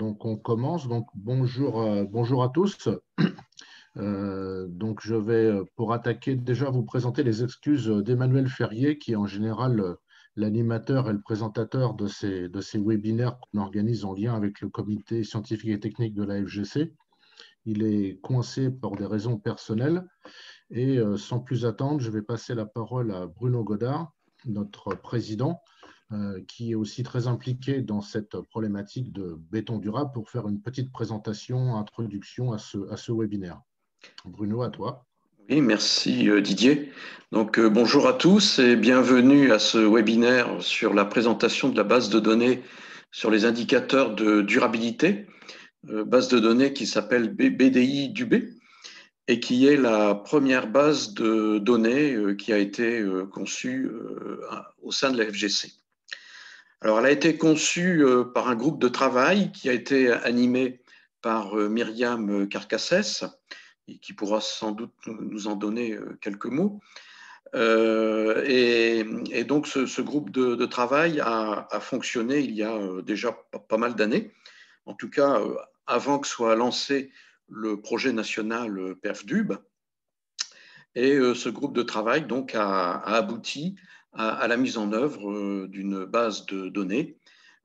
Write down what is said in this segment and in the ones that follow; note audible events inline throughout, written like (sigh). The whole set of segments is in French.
Donc on commence. Donc bonjour, euh, à tous. (clears throat) Euh, donc je vais, pour attaquer, déjà vous présenter les excuses d'Emmanuel Ferrier, qui est en général l'animateur et le présentateur de ces, de ces webinaires qu'on organise en lien avec le comité scientifique et technique de la FGC. Il est coincé pour des raisons personnelles. Et sans plus attendre, je vais passer la parole à Bruno Godard, notre président, euh, qui est aussi très impliqué dans cette problématique de béton durable pour faire une petite présentation, introduction à ce, webinaire. Bruno, à toi. Oui, merci euh, Didier. Donc euh, bonjour à tous et bienvenue à ce webinaire sur la présentation de la base de données sur les indicateurs de durabilité, base de données qui s'appelle BDI DUB et qui est la première base de données qui a été conçue au sein de la FGC. Alors, elle a été conçue euh, par un groupe de travail qui a été animé par euh, Myriam Carcassès, et qui pourra sans doute nous en donner euh, quelques mots. et, donc, ce, groupe de, travail a, fonctionné il y a déjà pas, mal d'années, en tout cas avant que soit lancé le projet national PERFDUB. Et ce groupe de travail donc, a abouti à, la mise en œuvre euh, d'une base de données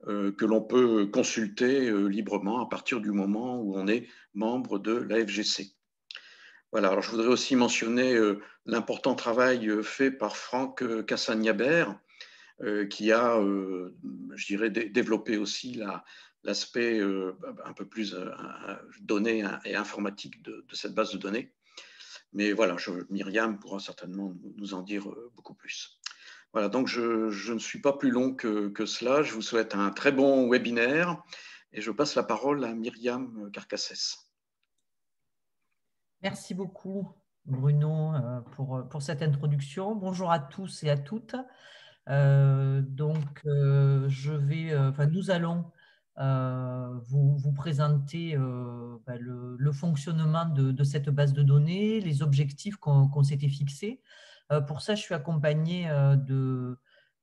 euh, que l'on peut consulter euh, librement à partir du moment où on est membre de la FGC. Voilà, alors je voudrais aussi mentionner l'important travail fait par Franck Cassagnaber, qui a, je dirais, développé aussi l'aspect un peu plus donné et informatique de, cette base de données. Mais voilà, Myriam pourra certainement nous en dire beaucoup plus. Voilà, donc je, ne suis pas plus long que, cela. Je vous souhaite un très bon webinaire et je passe la parole à Myriam Carcassès. Merci beaucoup, Bruno, euh, pour, cette introduction. Bonjour à tous et à toutes. Euh, donc, euh, nous allons vous, vous, présenter ben, le, fonctionnement de, cette base de données, les objectifs qu'on s'était fixés. Euh, pour ça, je suis accompagné euh, de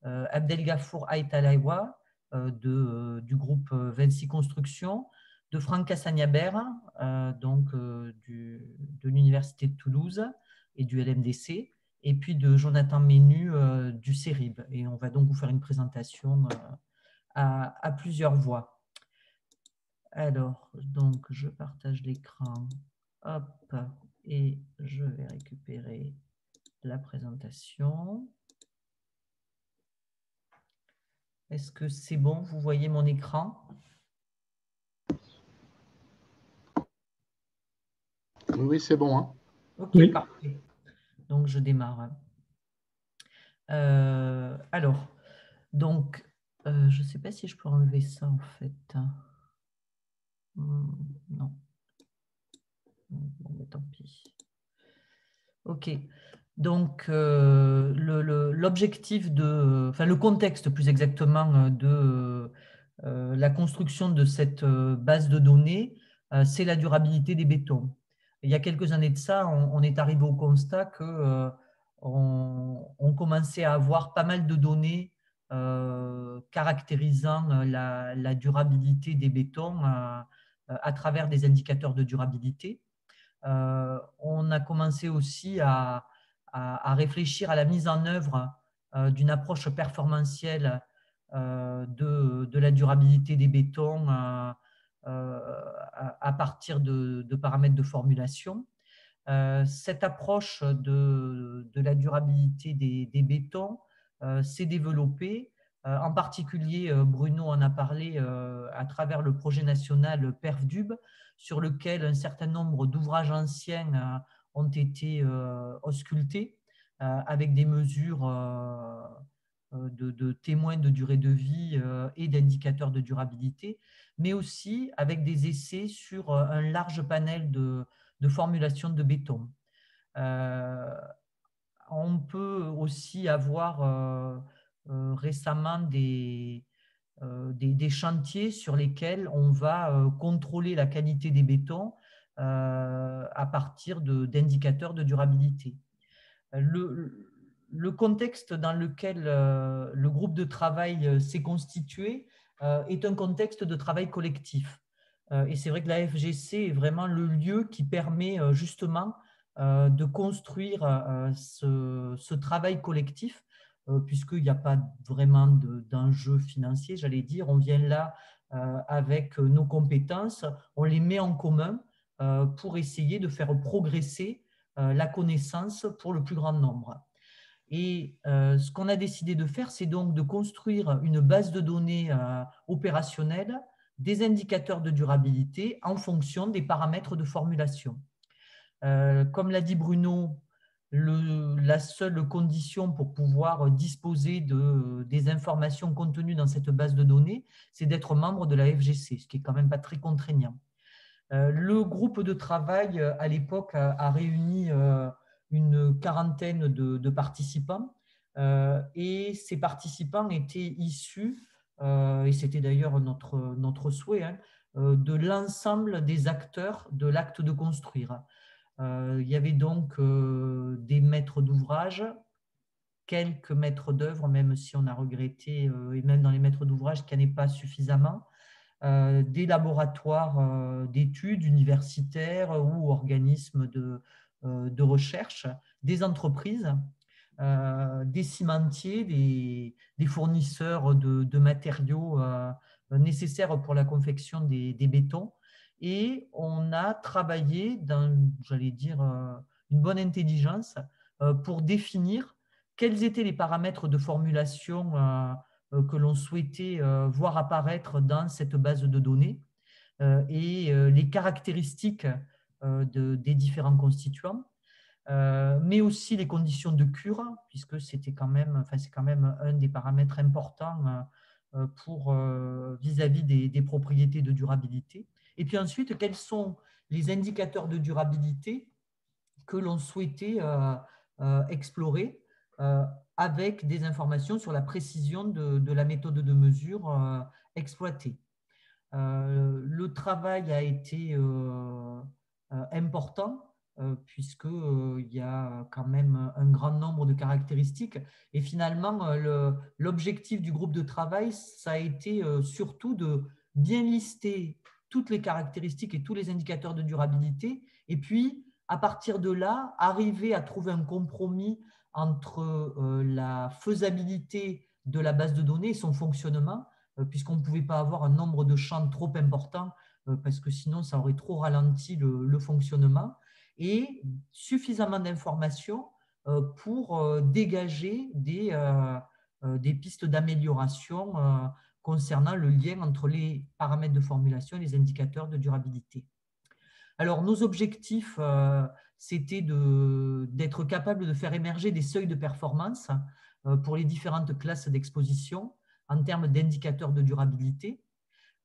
euh, Abdelgafour Aïtalaiwa du groupe Vinci Construction, de Franck Cassagnaber, donc de l'Université de Toulouse et du LMDC, et puis de Jonathan Ménu du CERIB. Et on va donc vous faire une présentation à, plusieurs voix. Alors, donc, je partage l'écran. Hop, et je vais récupérer la présentation. Est-ce que c'est bon? Vous voyez mon écran? Oui, c'est bon. Hein. ok, parfait. Donc, je démarre. Euh, alors, donc, euh, je ne sais pas si je peux enlever ça en fait. Hmm, non. Bon, tant pis. Ok. Donc, euh, l'objectif de, enfin, le contexte plus exactement de euh, la construction de cette euh, base de données, c'est la durabilité des bétons. Il y a quelques années de ça, on, est arrivé au constat que on, commençait à avoir pas mal de données caractérisant la, durabilité des bétons à travers des indicateurs de durabilité. on a commencé aussi à, à, réfléchir à la mise en œuvre euh, d'une approche performantielle euh, de, la durabilité des bétons euh, à, partir de, paramètres de formulation. cette approche de, la durabilité des, bétons s'est développée. en particulier, Bruno en a parlé à travers le projet national PERFDUB, sur lequel un certain nombre d'ouvrages anciens ont été euh, auscultés euh, avec des mesures euh, de, témoins de durée de vie et d'indicateurs de durabilité, mais aussi avec des essais sur un large panel de, formulations de béton. on peut aussi avoir récemment des, des, chantiers sur lesquels on va contrôler la qualité des bétons à partir d'indicateurs de, durabilité. Le, contexte dans lequel euh, le groupe de travail euh, s'est constitué est un contexte de travail collectif. et c'est vrai que la FGC est vraiment le lieu qui permet justement de construire ce, travail collectif, puisqu'il n'y a pas vraiment d'enjeu financier, j'allais dire. On vient là avec nos compétences, on les met en commun pour essayer de faire progresser la connaissance pour le plus grand nombre. Et euh, ce qu'on a décidé de faire, c'est donc de construire une base de données euh, opérationnelle des indicateurs de durabilité en fonction des paramètres de formulation. Euh, comme l'a dit Bruno, la seule condition pour pouvoir disposer de, des informations contenues dans cette base de données, c'est d'être membre de la FGC, ce qui est quand même pas très contraignant. Le groupe de travail à l'époque a, réuni une quarantaine de, participants. Euh, et ces participants étaient issus, euh, et c'était d'ailleurs notre, souhait, hein, euh, de l'ensemble des acteurs de l'acte de construire. il y avait donc des maîtres d'ouvrage, quelques maîtres d'œuvre, même si on a regretté, et même dans les maîtres d'ouvrage, qu'il n'y en ait pas suffisamment, des laboratoires d'études universitaires ou organismes de, euh, recherche, des entreprises, euh, des cimentiers, des, fournisseurs de, matériaux euh, nécessaires pour la confection des, bétons. Et on a travaillé dans, j'allais dire, une bonne intelligence pour définir quels étaient les paramètres de formulation que l'on souhaitait voir apparaître dans cette base de données et les caractéristiques euh, des différents constituants, euh, mais aussi les conditions de cure, puisque c'était quand même, enfin, c'est quand même un des paramètres importants euh, pour vis-à-vis des, propriétés de durabilité. Et puis ensuite, quels sont les indicateurs de durabilité que l'on souhaitait explorer avec des informations sur la précision de, la méthode de mesure exploitée. le travail a été euh, important euh, puisqu'il euh, y a quand même un grand nombre de caractéristiques. Et finalement, l'objectif du groupe de travail, ça a été surtout de bien lister toutes les caractéristiques et tous les indicateurs de durabilité, et puis, à partir de là, arriver à trouver un compromis entre la faisabilité de la base de données et son fonctionnement, puisqu'on ne pouvait pas avoir un nombre de champs trop important euh, parce que sinon ça aurait trop ralenti le, fonctionnement, et suffisamment d'informations euh, pour euh, dégager des, des pistes d'amélioration concernant le lien entre les paramètres de formulation et les indicateurs de durabilité. Alors, nos objectifs, c'était d'être capable de faire émerger des seuils de performance pour les différentes classes d'exposition en termes d'indicateurs de durabilité,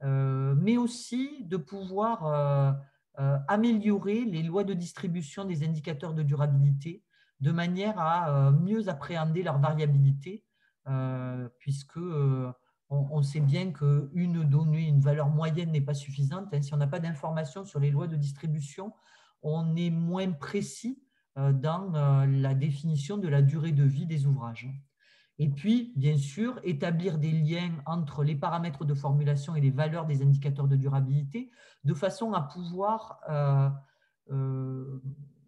euh, mais aussi de pouvoir euh, euh, améliorer les lois de distribution des indicateurs de durabilité de manière à mieux appréhender leur variabilité, puisque on, sait bien qu'une donnée, une valeur moyenne n'est pas suffisante. Hein. Si on n'a pas d'informations sur les lois de distribution, on est moins précis dans la définition de la durée de vie des ouvrages. Et puis, bien sûr, établir des liens entre les paramètres de formulation et les valeurs des indicateurs de durabilité, de façon à pouvoir, euh, euh,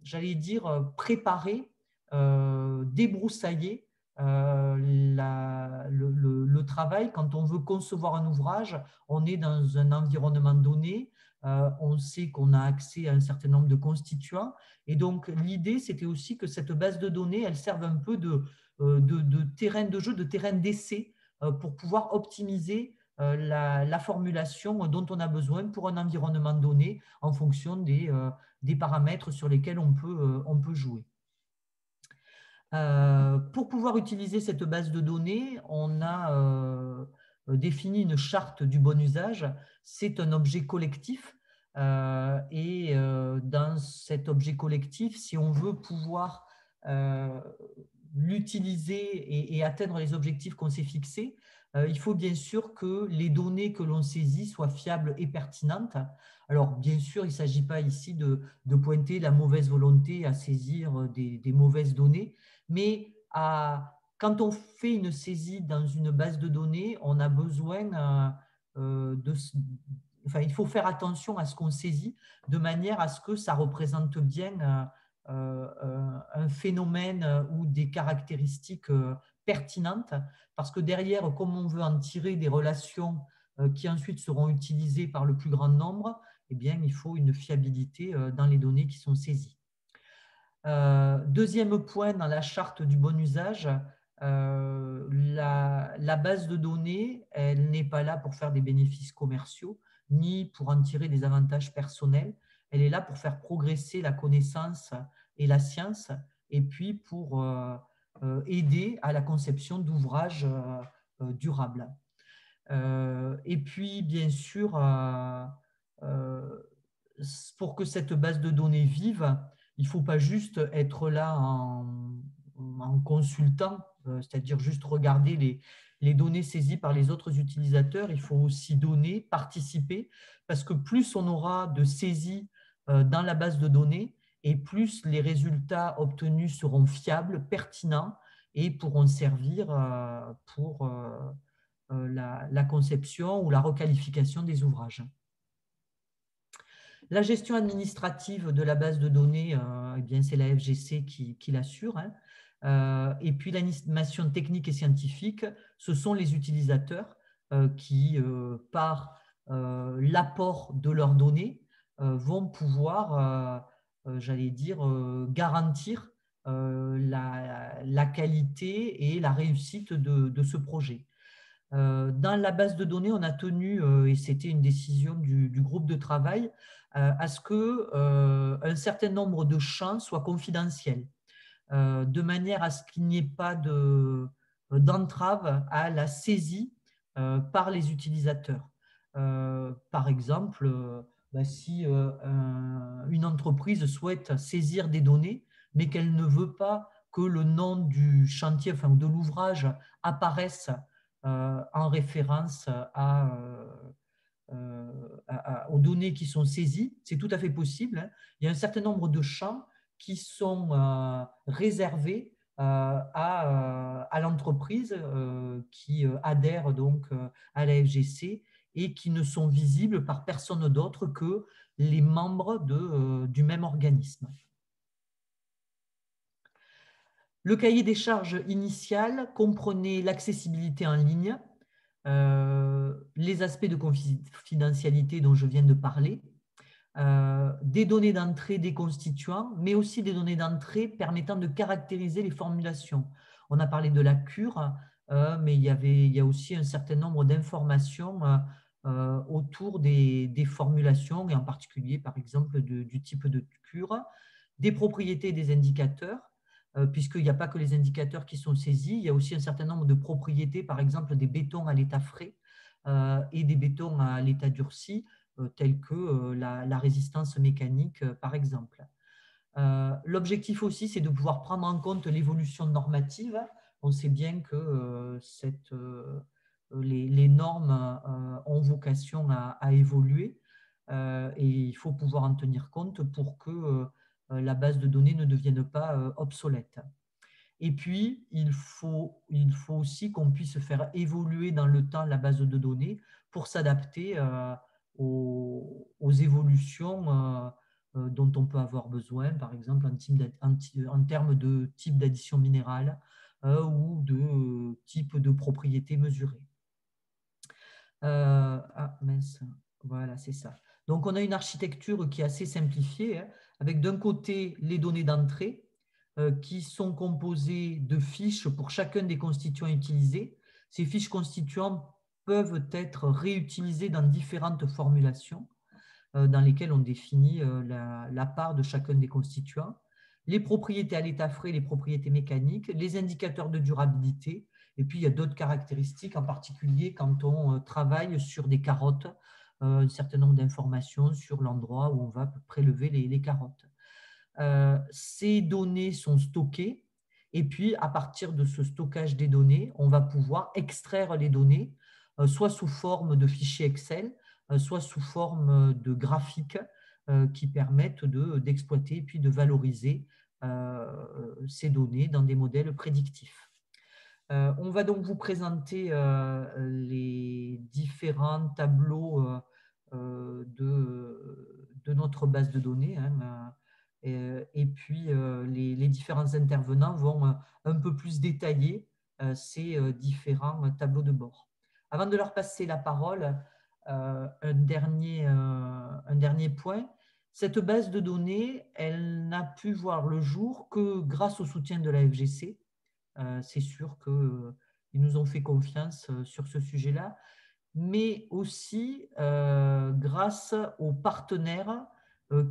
j'allais dire, préparer, euh, débroussailler le, travail. Quand on veut concevoir un ouvrage, on est dans un environnement donné, on sait qu'on a accès à un certain nombre de constituants. Et donc, l'idée, c'était aussi que cette base de données, elle serve un peu de, euh, de, terrain de jeu, de terrain d'essai euh, pour pouvoir optimiser euh, la, formulation dont on a besoin pour un environnement donné en fonction des, paramètres sur lesquels on peut jouer. pour pouvoir utiliser cette base de données, on a défini une charte du bon usage. C'est un objet collectif. et dans cet objet collectif, si on veut pouvoir l'utiliser et, atteindre les objectifs qu'on s'est fixés, euh, il faut bien sûr que les données que l'on saisit soient fiables et pertinentes. Alors, bien sûr, il ne s'agit pas ici de, pointer la mauvaise volonté à saisir des, mauvaises données, mais quand on fait une saisie dans une base de données, on a besoin euh, euh, enfin, il faut faire attention à ce qu'on saisit de manière à ce que ça représente bien un phénomène ou des caractéristiques pertinentes, parce que derrière, comme on veut en tirer des relations qui ensuite seront utilisées par le plus grand nombre, eh bien, il faut une fiabilité dans les données qui sont saisies. deuxième point dans la charte du bon usage, euh, la, base de données, elle n'est pas là pour faire des bénéfices commerciaux, ni pour en tirer des avantages personnels. Elle est là pour faire progresser la connaissance et la science, et puis pour euh, euh, aider à la conception d'ouvrages durables. et puis, bien sûr, pour que cette base de données vive, il ne faut pas juste être là en, consultant c'est-à-dire juste regarder les, données saisies par les autres utilisateurs. Il faut aussi donner, participer, parce que plus on aura de saisies euh, dans la base de données, et plus les résultats obtenus seront fiables, pertinents et pourront servir euh, pour la, conception ou la requalification des ouvrages. La gestion administrative de la base de données, eh c'est la FGC qui, l'assure. Hein. Euh, et puis l'animation technique et scientifique, ce sont les utilisateurs euh, qui, euh, par l'apport de leurs données, vont pouvoir, j'allais dire, garantir la, qualité et la réussite de, ce projet. Dans la base de données, on a tenu, et c'était une décision du, du, groupe de travail, à ce qu'un certain nombre de champs soient confidentiels. Euh, de manière à ce qu'il n'y ait pas d'entrave à la saisie euh, par les utilisateurs. Euh, par exemple, bah, si une entreprise souhaite saisir des données, mais qu'elle ne veut pas que le nom du chantier, enfin de l'ouvrage apparaisse en référence aux données qui sont saisies, c'est tout à fait possible. Hein. Il y a un certain nombre de champs qui sont euh, réservés euh, à, euh, à l'entreprise qui adhère donc à la FGC et qui ne sont visibles par personne d'autre que les membres de, du même organisme. Le cahier des charges initial comprenait l'accessibilité en ligne, les aspects de confidentialité dont je viens de parler, euh, des données d'entrée des constituants, mais aussi des données d'entrée permettant de caractériser les formulations. On a parlé de la cure, euh, mais il y, avait, a aussi un certain nombre d'informations euh, autour des, formulations, et en particulier, par exemple, du type de cure, des propriétés des indicateurs, puisqu'il n'y a pas que les indicateurs qui sont saisis, il y a aussi un certain nombre de propriétés, par exemple des bétons à l'état frais et des bétons à l'état durci, telles que euh, la, résistance mécanique, euh, par exemple. L'objectif aussi, c'est de pouvoir prendre en compte l'évolution normative. On sait bien que les, normes ont vocation à, évoluer et il faut pouvoir en tenir compte pour que la base de données ne devienne pas obsolète. Et puis, il faut, il faut aussi qu'on puisse faire évoluer dans le temps la base de données pour s'adapter aux, évolutions euh, euh, dont on peut avoir besoin, par exemple en, termes de type d'addition minérale euh, ou de type de propriété mesurée. ah mince, voilà, c'est ça. Donc on a une architecture qui est assez simplifiée, hein, avec d'un côté les données d'entrée, qui sont composées de fiches pour chacun des constituants utilisés. Ces fiches constituants peuvent être réutilisés dans différentes formulations euh, dans lesquelles on définit euh, la, part de chacun des constituants, les propriétés à l'état frais, les propriétés mécaniques, les indicateurs de durabilité, et puis il y a d'autres caractéristiques, en particulier quand on euh, travaille sur des carottes, un certain nombre d'informations sur l'endroit où on va prélever les, carottes. ces données sont stockées. Et puis à partir de ce stockage des données, on va pouvoir extraire les données soit sous forme de fichiers Excel, euh, soit sous forme de graphiques euh, qui permettent d'exploiter et puis de valoriser ces données dans des modèles prédictifs. on va donc vous présenter les différents tableaux de, notre base de données. Hein, et, puis, les, différents intervenants vont un peu plus détailler ces différents tableaux de bord. Avant de leur passer la parole, un, dernier, un dernier point. Cette base de données, elle n'a pu voir le jour que grâce au soutien de la FGC. C'est sûr qu'ils nous ont fait confiance sur ce sujet-là, mais aussi grâce aux partenaires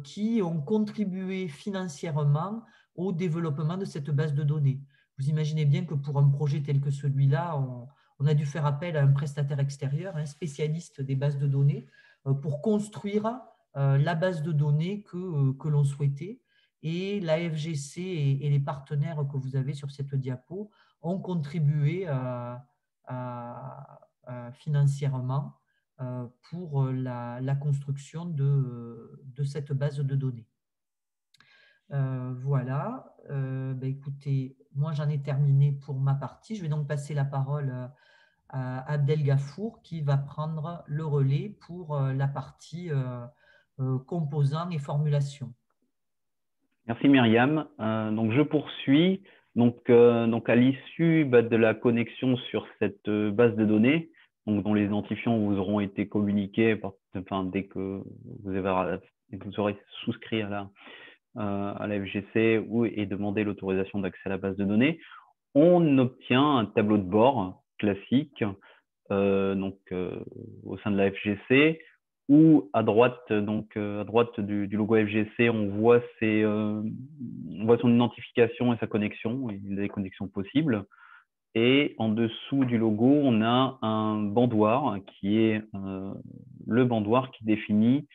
qui ont contribué financièrement au développement de cette base de données. Vous imaginez bien que pour un projet tel que celui-là, on, on a dû faire appel à un prestataire extérieur, un spécialiste des bases de données, euh, pour construire euh, la base de données que, euh, l'on souhaitait. Et la FGC et, les partenaires que vous avez sur cette diapo ont contribué financièrement pour la, construction de, de, cette base de données. voilà. Ben, écoutez, moi j'en ai terminé pour ma partie. Je vais donc passer la parole Abdel Gafour qui va prendre le relais pour euh, la partie euh, euh, composants et formulation. Merci Myriam. donc je poursuis. Donc, donc à l'issue bah, de la connexion sur cette base de données, dont les identifiants vous auront été communiqués enfin, dès que vous, aurez souscrit à la, à la FGC et demandé l'autorisation d'accès à la base de données, on obtient un tableau de bord classique euh, donc, euh, au sein de la FGC, où à droite, donc, euh, à droite du, logo FGC, on voit, son identification et sa connexion, les connexions possibles. Et en dessous du logo, on a un bandoir qui est le bandoir qui définit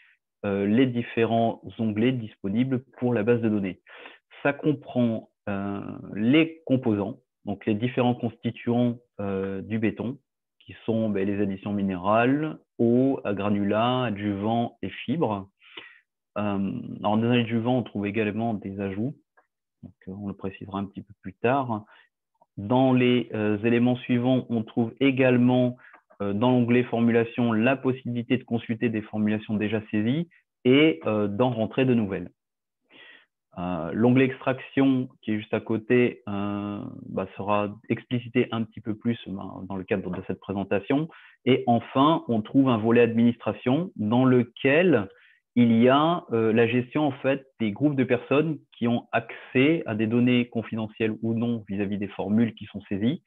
les différents onglets disponibles pour la base de données. Ça comprend les composants, donc les différents constituants euh, du béton, qui sont ben, les additions minérales, eau, granulats, adjuvants et fibres. Euh, dans les adjuvants, on trouve également des ajouts, euh, on le précisera un petit peu plus tard. Dans les euh, éléments suivants, on trouve également dans l'onglet formulation la possibilité de consulter des formulations déjà saisies et d'en rentrer de nouvelles. Euh, l'onglet extraction qui est juste à côté euh, bah, sera explicité un petit peu plus bah, dans le cadre de cette présentation. Et enfin, on trouve un volet administration dans lequel il y a euh, la gestion en fait des groupes de personnes qui ont accès à des données confidentielles ou non vis-à-vis des formules qui sont saisies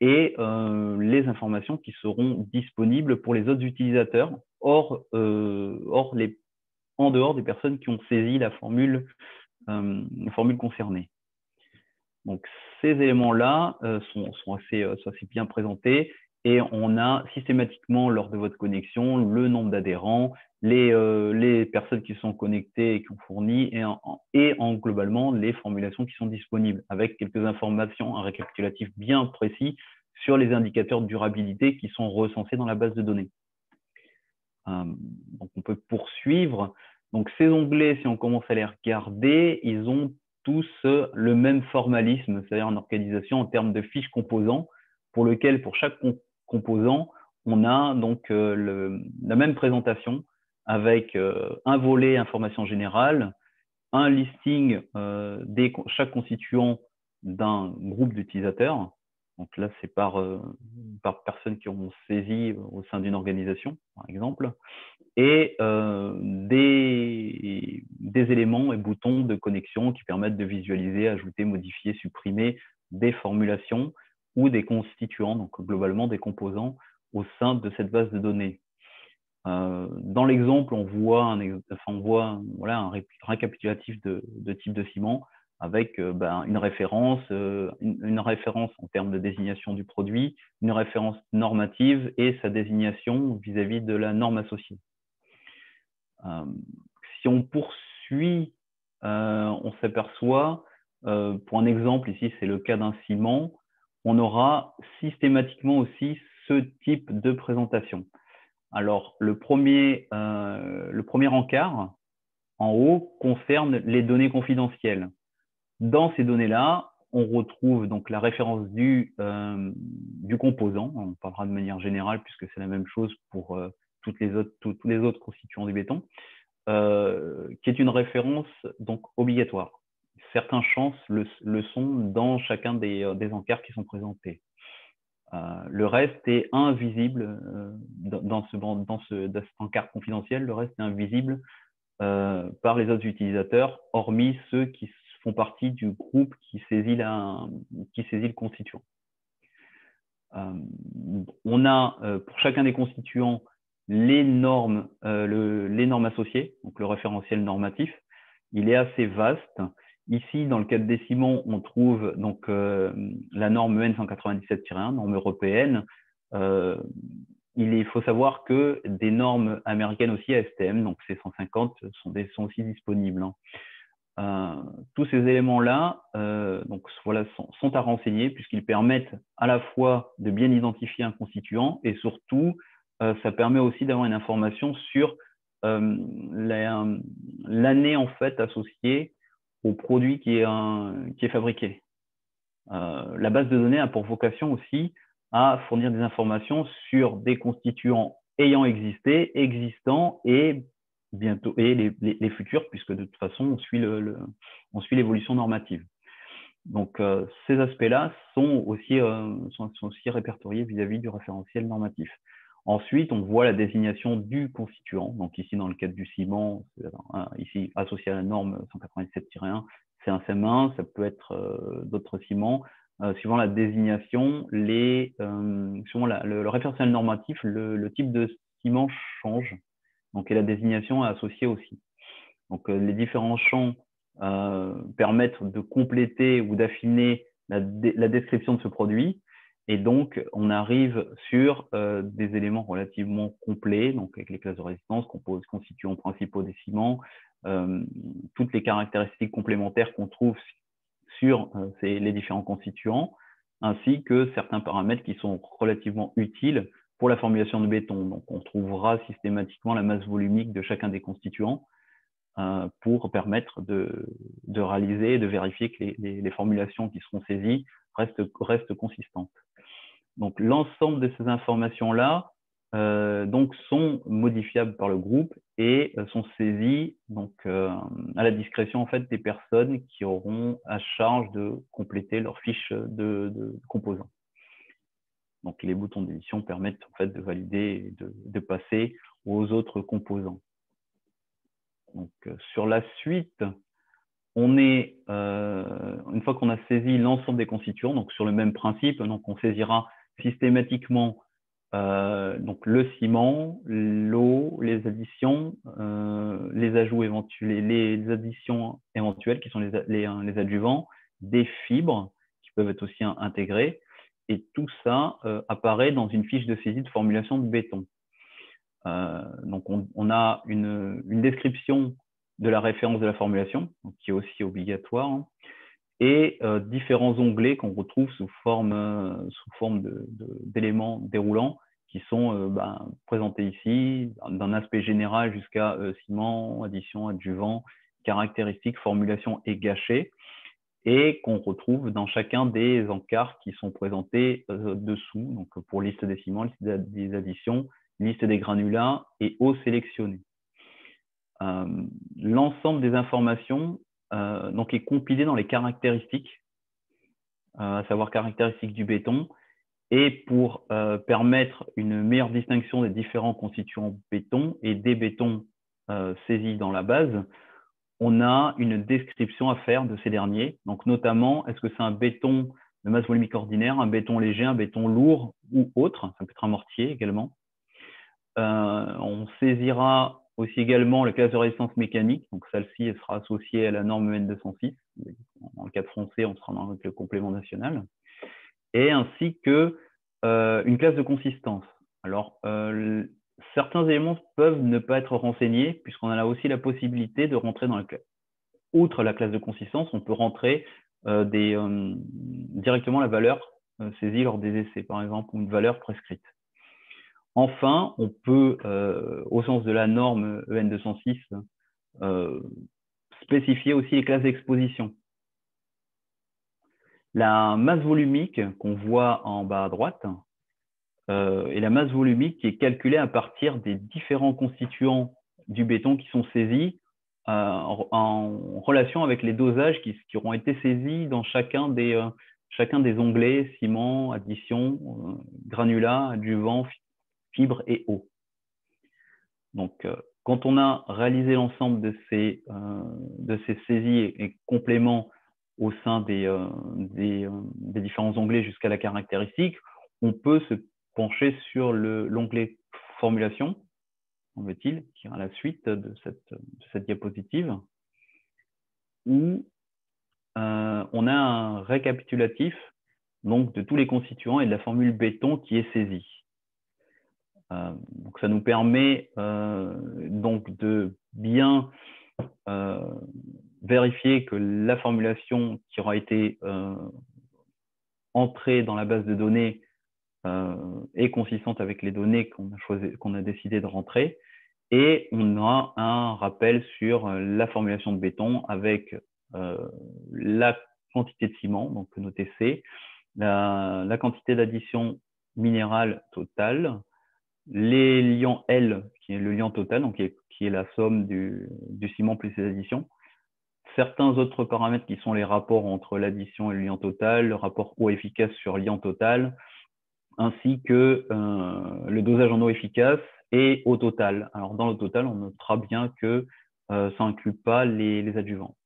et les informations qui seront disponibles pour les autres utilisateurs hors, hors les, en dehors des personnes qui ont saisi la formule euh, formule concernée. Donc, ces éléments-là euh, sont, sont, assez, euh, sont, assez, bien présentés et on a systématiquement lors de votre connexion le nombre d'adhérents, les, les, personnes qui sont connectées et qui ont fourni et en, et en globalement les formulations qui sont disponibles avec quelques informations, un récapitulatif bien précis sur les indicateurs de durabilité qui sont recensés dans la base de données. donc on peut poursuivre donc ces onglets, si on commence à les regarder, ils ont tous le même formalisme, c'est-à-dire en organisation en termes de fiches composants, pour lequel pour chaque composant, on a donc euh, la même présentation avec euh, un volet information générale, un listing euh, de chaque constituant d'un groupe d'utilisateurs, donc là, c'est par, euh, par personnes qui ont saisi au sein d'une organisation, par exemple, et euh, des, éléments et boutons de connexion qui permettent de visualiser, ajouter, modifier, supprimer des formulations ou des constituants, donc globalement des composants au sein de cette base de données. Euh, dans l'exemple, on voit un, récapitulatif de type de ciment avec euh, ben, une référence, euh, une, référence en termes de désignation du produit, une référence normative et sa désignation vis-à-vis de la norme associée. Euh, si on poursuit, on s'aperçoit, pour un exemple ici, c'est le cas d'un ciment, on aura systématiquement aussi ce type de présentation. Alors, le premier encart en haut concerne les données confidentielles. Dans ces données-là, on retrouve donc la référence du, euh, du, composant. On parlera de manière générale puisque c'est la même chose pour, euh, tous les autres constituants du béton, qui est une référence donc obligatoire. Certains champs le, sont dans chacun des, encarts qui sont présentés. le reste est invisible dans, ce, dans, ce, cet encart confidentiel, le reste est invisible par les autres utilisateurs, hormis ceux qui font partie du groupe qui saisit, la, qui saisit le constituant. Euh, on a euh, pour chacun des constituants les normes, euh, les normes associées, donc le référentiel normatif. Il est assez vaste. Ici, dans le cadre des ciments, on trouve donc la norme EN 197-1, norme européenne. il faut savoir que des normes américaines aussi, ASTM, donc C150, sont, aussi disponibles. Hein. Euh, tous ces éléments-là euh, donc, voilà, sont, à renseigner puisqu'ils permettent à la fois de bien identifier un constituant et surtout, euh, ça permet aussi d'avoir une information sur l'année en fait associée au produit qui est, qui est fabriqué. la base de données a pour vocation aussi à fournir des informations sur des constituants ayant existé, existants et bientôt et les, futurs, puisque de toute façon, on suit, l'évolution normative. Donc, euh, ces aspects-là sont aussi, euh, sont, aussi répertoriés vis-à-vis du référentiel normatif. Ensuite, on voit la désignation du constituant. Donc, ici, dans le cadre du ciment, ici, associé à la norme 197-1, c'est un CM1, ça peut être euh, d'autres ciments. suivant la désignation, les, suivant le, référentiel normatif, le type de ciment change donc, et la désignation est associée aussi. Donc, euh, les différents champs euh, permettent de compléter ou d'affiner la, description de ce produit. Et donc, on arrive sur euh, des éléments relativement complets, donc avec les classes de résistance, constituants principaux des ciments, toutes les caractéristiques complémentaires qu'on trouve sur les différents constituants, ainsi que certains paramètres qui sont relativement utiles pour la formulation de béton. Donc, on trouvera systématiquement la masse volumique de chacun des constituants euh, pour permettre de, réaliser et de vérifier que les, formulations qui seront saisies restent, restent consistantes. Donc, l'ensemble de ces informations-là euh, sont modifiables par le groupe et euh, sont saisies donc, à la discrétion en fait, des personnes qui auront à charge de compléter leur fiche de composants. Donc les boutons d'édition permettent en fait de valider et de, passer aux autres composants. Donc, euh, sur la suite, on est, euh, une fois qu'on a saisi l'ensemble des constituants, donc sur le même principe, on saisira systématiquement euh, le ciment, l'eau, les additions, les ajouts éventuels, les additions éventuelles qui sont les, les, adjuvants, des fibres qui peuvent être aussi intégrées, et tout ça euh, apparaît dans une fiche de saisie de formulation de béton. Euh, donc, on, a une, description de la référence de la formulation, qui est aussi obligatoire, hein, et euh, différents onglets qu'on retrouve sous forme, sous forme d'éléments déroulants qui sont ben, présentés ici, d'un aspect général jusqu'à ciment, addition, adjuvant, caractéristiques, formulation et gâché et qu'on retrouve dans chacun des encarts qui sont présentés euh, dessous, donc pour liste des ciments, liste des additions, liste des granulats et eau sélectionnée. Euh, l'ensemble des informations euh, donc est compilé dans les caractéristiques, à savoir caractéristiques du béton, et pour permettre une meilleure distinction des différents constituants béton et des bétons saisis dans la base, on a une description à faire de ces derniers. Donc, notamment, est-ce que c'est un béton de masse volumique ordinaire, un béton léger, un béton lourd ou autre? Ça peut être un mortier également. Euh, on saisira aussi également la classe de résistance mécanique. Donc, celle-ci sera associée à la norme EN206. Dans le cas français, on sera dans le complément national. Et ainsi que euh, une classe de consistance. Alors, euh, certains éléments peuvent ne pas être renseignés, puisqu'on a aussi la possibilité de rentrer dans la classe. Outre la classe de consistance, on peut rentrer euh, euh, directement la valeur euh, saisie lors des essais, par exemple, ou une valeur prescrite. Enfin, on peut, au sens de la norme EN 206, spécifier aussi les classes d'exposition. La masse volumique qu'on voit en bas à droite et la masse volumique qui est calculée à partir des différents constituants du béton qui sont saisis en, relation avec les dosages qui, auront été saisis dans chacun des, chacun des onglets ciment, addition, granulat, adjuvant, fibre et eau. Donc, quand on a réalisé l'ensemble de, ces, euh, de ces saisies et, compléments au sein des, euh, euh, des, différents onglets jusqu'à la caractéristique, on peut se pencher sur l'onglet formulation, semble-t-il, qui est à la suite de cette, diapositive, où on a un récapitulatif donc, de tous les constituants et de la formule béton qui est saisie. Euh, donc ça nous permet euh, donc de bien euh, vérifier que la formulation qui aura été entrée dans la base de données est consistante avec les données qu'on a, décidé de rentrer. Et on a un rappel sur la formulation de béton avec la quantité de ciment, donc nos TC, la, quantité d'addition minérale totale, les liants L, qui est le lien total, donc qui est, la somme du, ciment plus ses additions. Certains autres paramètres qui sont les rapports entre l'addition et le lien total, le rapport eau efficace sur lien total, ainsi que euh, le dosage en eau efficace et eau total. Alors dans le total, on notera bien que euh, ça n'inclut pas les, adjuvants.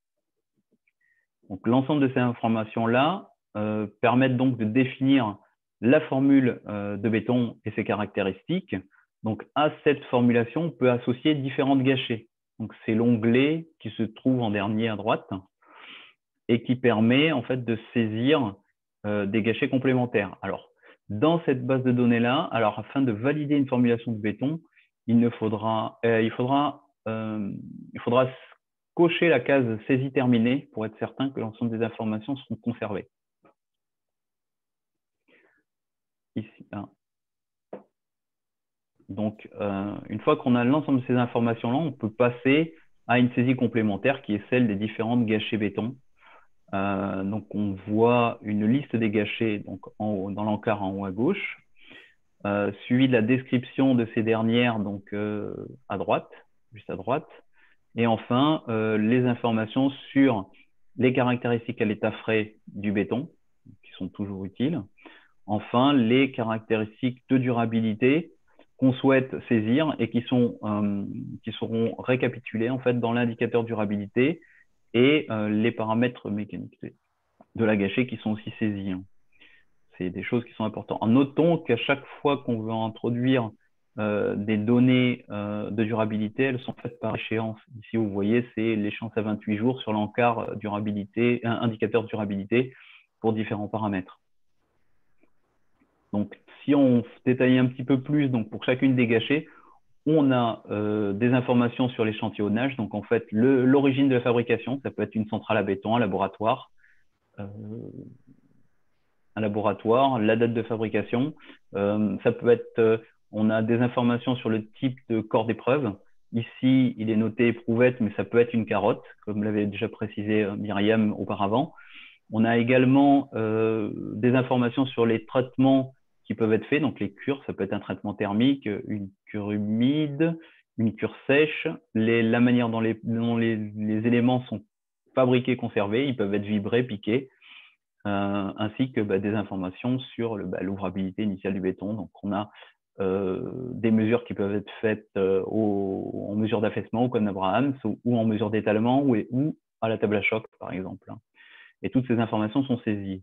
Donc l'ensemble de ces informations-là euh, permettent donc de définir la formule de béton et ses caractéristiques. Donc, à cette formulation, on peut associer différentes gâchets. Donc, c'est l'onglet qui se trouve en dernier à droite et qui permet en fait de saisir des gâchets complémentaires. Alors, dans cette base de données-là, alors afin de valider une formulation de béton, il, ne faudra, euh, il, faudra, il faudra cocher la case saisie terminée pour être certain que l'ensemble des informations seront conservées. Hein. Donc, euh, une fois qu'on a l'ensemble de ces informations-là, on peut passer à une saisie complémentaire qui est celle des différentes gâchets béton. Euh, donc, on voit une liste des haut, dans l'encart en haut à gauche, euh, suivi de la description de ces dernières donc, à droite, juste à droite. Et enfin, les informations sur les caractéristiques à l'état frais du béton, qui sont toujours utiles. Enfin, les caractéristiques de durabilité qu'on souhaite saisir et qui, euh, qui seront récapitulées en fait dans l'indicateur durabilité et euh, les paramètres mécaniques de la gâchée qui sont aussi saisis. Hein. C'est des choses qui sont importantes. En notant qu'à chaque fois qu'on veut introduire euh, des données de durabilité, elles sont faites par échéance. Ici, vous voyez, c'est l'échéance à 28 jours sur l'encart durabilité, indicateur durabilité pour différents paramètres. Donc, si on détaille un petit peu plus, donc pour chacune des gâchets, on a euh, des informations sur l'échantillonnage. Donc, en fait, l'origine de la fabrication, ça peut être une centrale à béton, un laboratoire, euh, la date de fabrication. Euh, ça peut être, on a des informations sur le type de corps d'épreuve. Ici, il est noté éprouvette, mais ça peut être une carotte, comme l'avait déjà précisé Myriam auparavant. On a également des informations sur les traitements qui peuvent être faits. Donc les cures, ça peut être un traitement thermique, une cure humide, une cure sèche, la manière dont, les, les, éléments sont fabriqués, conservés, ils peuvent être vibrés, piqués, euh, ainsi que bah, des informations sur bah, l'ouvrabilité initiale du béton. Donc on a euh, des mesures qui peuvent être faites euh, en mesure d'affaissement au code d'Abraham ou, en mesure d'étalement ou, ou, à la table à choc, par exemple. Et toutes ces informations sont saisies.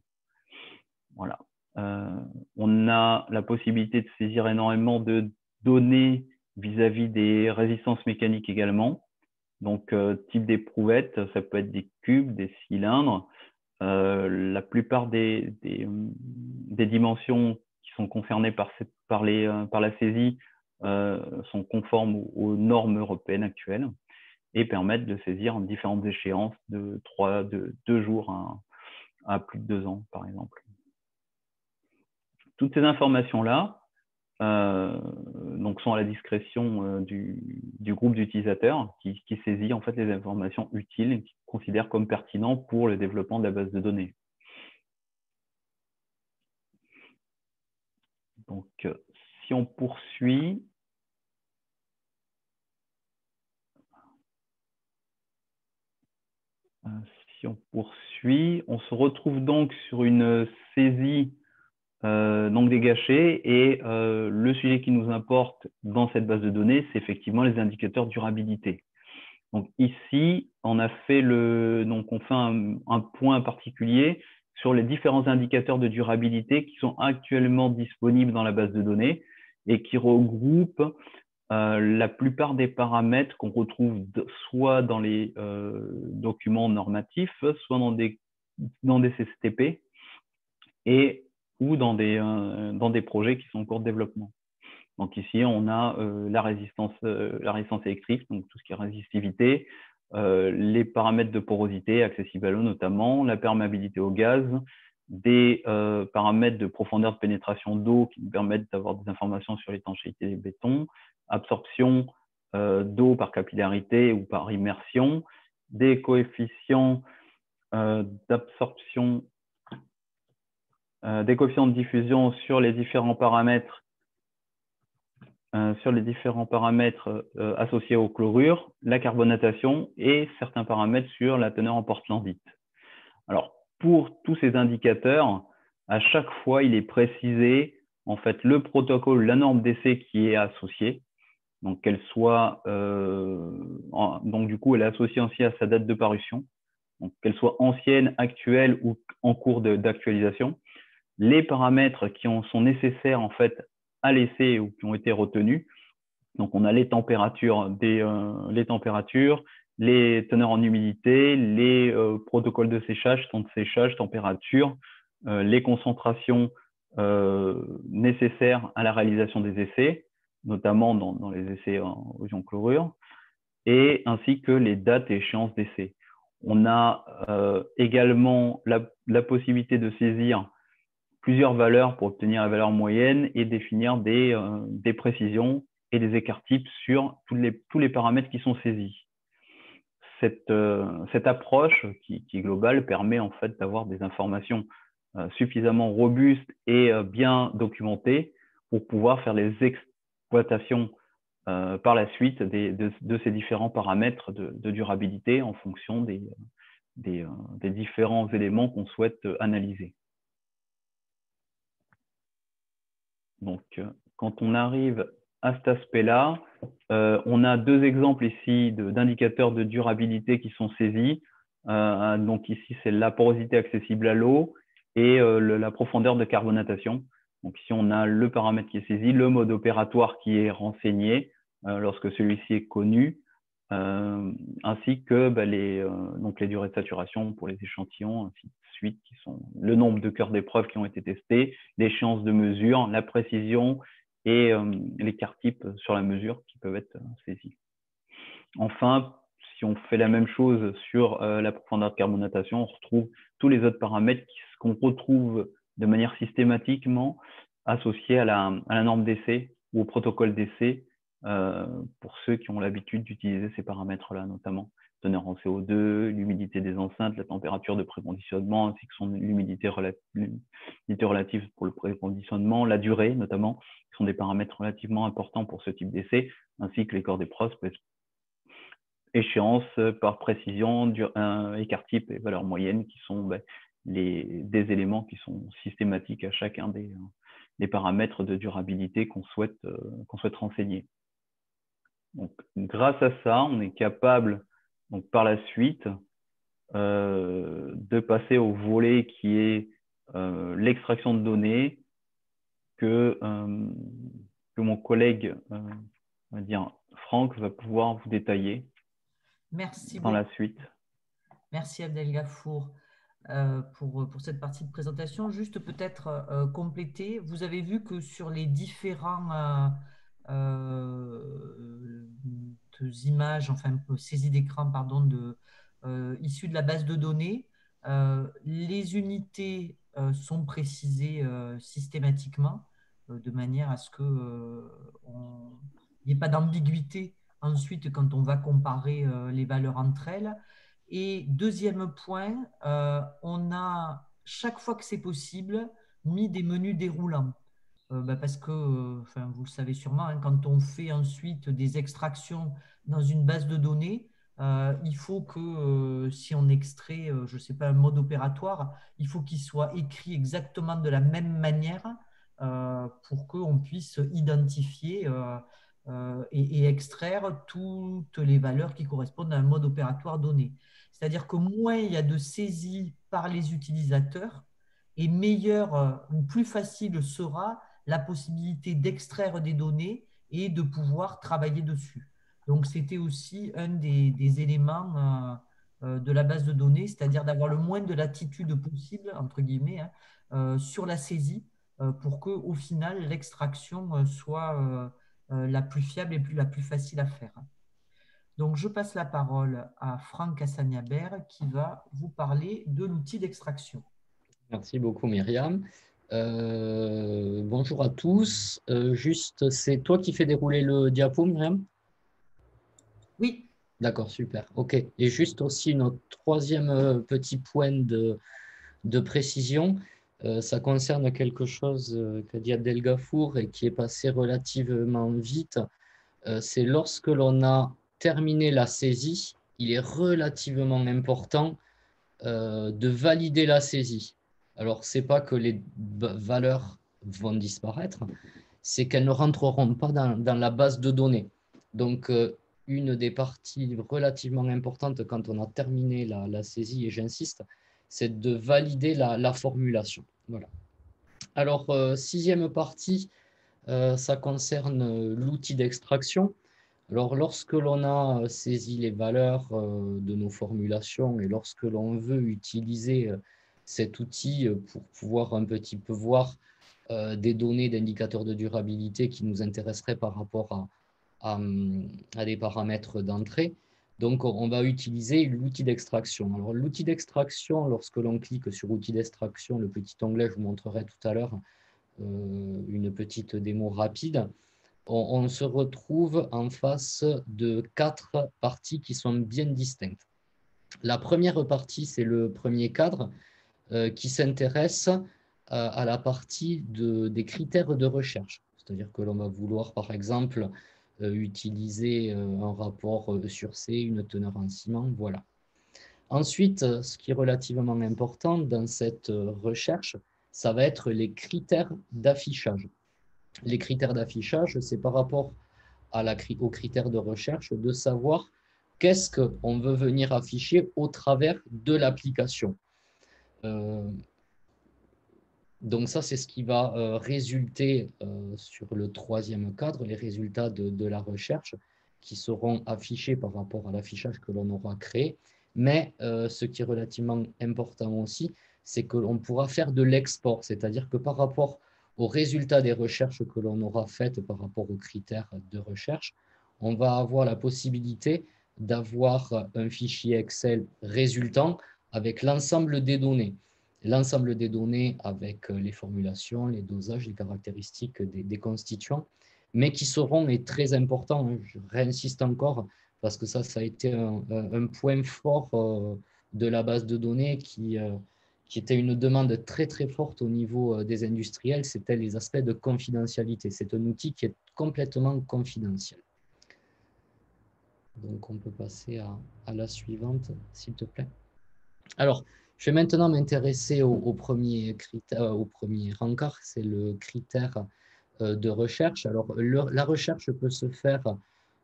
Voilà. Euh, on a la possibilité de saisir énormément de données vis-à-vis des résistances mécaniques également. Donc, euh, type d'éprouvettes, ça peut être des cubes, des cylindres. Euh, la plupart des, dimensions qui sont concernées par, la saisie sont conformes aux, normes européennes actuelles et permettent de saisir en différentes échéances de 3, de 2 jours à, plus de 2 ans, par exemple toutes ces informations-là euh, sont à la discrétion euh, du, groupe d'utilisateurs qui, saisit en fait les informations utiles et qui considère comme pertinentes pour le développement de la base de données. Donc, si on poursuit, si on poursuit, on se retrouve donc sur une saisie euh, donc des. Et euh, le sujet qui nous importe dans cette base de données, c'est effectivement les indicateurs durabilité. Donc ici, on a fait le, donc on fait un, point particulier sur les différents indicateurs de durabilité qui sont actuellement disponibles dans la base de données et qui regroupent euh, la plupart des paramètres qu'on retrouve soit dans les documents normatifs, soit dans des, dans des CCTP. Et ou dans des, euh, dans des projets qui sont en cours de développement. Donc ici, on a euh, la, résistance, euh, la résistance électrique, donc tout ce qui est résistivité, les paramètres de porosité, accessible à l'eau notamment, la perméabilité au gaz, des paramètres de profondeur de pénétration d'eau qui nous permettent d'avoir des informations sur l'étanchéité des bétons, absorption d'eau par capillarité ou par immersion, des coefficients d'absorption euh, des coefficients de diffusion sur les différents paramètres, euh, sur les différents paramètres euh, associés au chlorure, la carbonatation et certains paramètres sur la teneur en portlandite. Alors, pour tous ces indicateurs, à chaque fois, il est précisé en fait le protocole, la norme d'essai qui est associée. Donc, qu'elle soit, donc du coup, elle est associée aussi à sa date de parution. Donc, qu'elle soit ancienne, actuelle ou en cours d'actualisation les paramètres qui sont nécessaires en fait à l'essai ou qui ont été retenus. Donc, on a les températures, euh, les températures, les teneurs en humidité, les euh, protocoles de séchage, temps de séchage, température, euh, les concentrations nécessaires à la réalisation des essais, notamment dans, les essais en ion chlorure, et ainsi que les dates et échéances d'essai. On a également la, possibilité de saisir plusieurs valeurs pour obtenir la valeur moyenne et définir des, euh, précisions et des écarts types sur tous les, paramètres qui sont saisis. Cette, euh, approche qui, est globale permet en fait d'avoir des informations euh, suffisamment robustes et bien documentées pour pouvoir faire les exploitations par la suite de, ces différents paramètres de, durabilité en fonction des différents éléments qu'on souhaite analyser. Donc, euh, quand on arrive à cet aspect-là, euh, on a deux exemples ici d'indicateurs de, durabilité qui sont saisis. Euh, donc ici, c'est la porosité accessible à l'eau et la profondeur de carbonatation. Donc ici, on a le paramètre qui est saisi, le mode opératoire qui est renseigné lorsque celui-ci est connu, ainsi que bah, les, donc les durées de saturation pour les échantillons, ainsi suite, qui sont le nombre de cœurs d'épreuves qui ont été testés, l'échéance de mesure, la précision et euh, l'écart type sur la mesure qui peuvent être saisis. Enfin, si on fait la même chose sur euh, la profondeur de carbonatation, on retrouve tous les autres paramètres qu'on retrouve de manière systématiquement associés à la norme d'essai ou au protocole d'essai euh, pour ceux qui ont l'habitude d'utiliser ces paramètres-là notamment teneur en CO2, l'humidité des enceintes, la température de préconditionnement, ainsi que son l'humidité relative pour le préconditionnement, la durée notamment, qui sont des paramètres relativement importants pour ce type d'essai, ainsi que les corps des pros, échéance par précision, écart type et valeur moyenne, qui sont ben, les, des éléments qui sont systématiques à chacun des, paramètres de durabilité euh, qu'on souhaite renseigner. Donc, grâce à ça, on est capable donc par la suite, euh, de passer au volet qui est euh, l'extraction de données que, euh, que mon collègue, on va dire Franck, va pouvoir vous détailler Merci dans la suite. Merci Abdel Gafour. pour, pour, cette partie de présentation. Juste peut-être compléter, vous avez vu que sur les différents images, enfin saisies d'écran, pardon, de, euh, issues de la base de données. Euh, les unités euh, sont précisées systématiquement de manière à ce qu'il n'y ait pas d'ambiguïté ensuite quand on va comparer les valeurs entre elles. Et deuxième point, on a chaque fois que c'est possible mis des menus déroulants bah, parce que, enfin, vous le savez sûrement, hein, quand on fait ensuite des extractions dans une base de données, il faut que si on extrait, je ne sais pas, un mode opératoire, il faut qu'il soit écrit exactement de la même manière pour qu'on puisse identifier et, extraire toutes les valeurs qui correspondent à un mode opératoire donné. C'est-à-dire que moins il y a de saisies par les utilisateurs, et meilleur ou plus facile sera la possibilité d'extraire des données et de pouvoir travailler dessus. Donc, c'était aussi un des, éléments euh, de la base de données, c'est-à-dire d'avoir le moins de latitude possible, entre guillemets, hein, euh, sur la saisie euh, pour que, au final, l'extraction soit la plus fiable et la plus facile à faire. Donc, je passe la parole à Franck Assagnaber qui va vous parler de l'outil d'extraction. Merci beaucoup, Myriam. Bonjour à tous. juste, c'est toi qui fais dérouler le diapo, Myriam? Oui. D'accord, super. OK. Et juste aussi notre troisième euh, petit point de, de précision, euh, ça concerne quelque chose euh, qu'a dit Abdel Gafour et qui est passé relativement vite. C'est lorsque l'on a terminé la saisie, il est relativement important de valider la saisie. Alors, ce n'est pas que les valeurs vont disparaître, c'est qu'elles ne rentreront pas dans, la base de données. Donc, une des parties relativement importantes quand on a terminé la, saisie, et j'insiste, c'est de valider la, formulation. Voilà. Alors, euh, sixième partie, euh, ça concerne l'outil d'extraction. Alors, lorsque l'on a saisi les valeurs euh, de nos formulations et lorsque l'on veut utiliser cet outil pour pouvoir un petit peu voir des données d'indicateurs de durabilité qui nous intéresseraient par rapport à, à, des paramètres d'entrée. Donc, on va utiliser l'outil d'extraction. Alors, l'outil d'extraction, lorsque l'on clique sur outil d'extraction, le petit onglet, je vous montrerai tout à l'heure euh, une petite démo rapide, on, se retrouve en face de quatre parties qui sont bien distinctes. La première partie, c'est le premier cadre euh, qui s'intéresse à, euh, la partie de, des critères de recherche. C'est-à-dire que l'on va vouloir, par exemple, euh, utiliser euh, un rapport euh, sur C, une teneur en ciment, voilà. Ensuite, ce qui est relativement important dans cette recherche, ça va être les critères d'affichage. Les critères d'affichage, c'est par rapport aux critères de recherche de savoir qu'est-ce qu'on veut venir afficher au travers de l'application. Donc ça, c'est ce qui va euh, résulter euh, sur le troisième cadre, les résultats de, la recherche qui seront affichés par rapport à l'affichage que l'on aura créé. Mais euh, ce qui est relativement important aussi, c'est que l'on pourra faire de l'export, c'est-à-dire que par rapport aux résultats des recherches que l'on aura faites par rapport aux critères de recherche, on va avoir la possibilité d'avoir un fichier Excel résultant avec l'ensemble des données l'ensemble des données avec euh, les formulations, les dosages, les caractéristiques des, constituants, mais qui seront et très importants, hein, je réinsiste encore, parce que ça, ça a été un, point fort euh, de la base de données qui, euh, qui était une demande très très forte au niveau des industriels, c'était les aspects de confidentialité. C'est un outil qui est complètement confidentiel. Donc on peut passer à la suivante, s'il te plaît. Alors, je vais maintenant m'intéresser au, premier critère, au premier rencard, c'est le critère euh, de recherche. Alors, la recherche peut se faire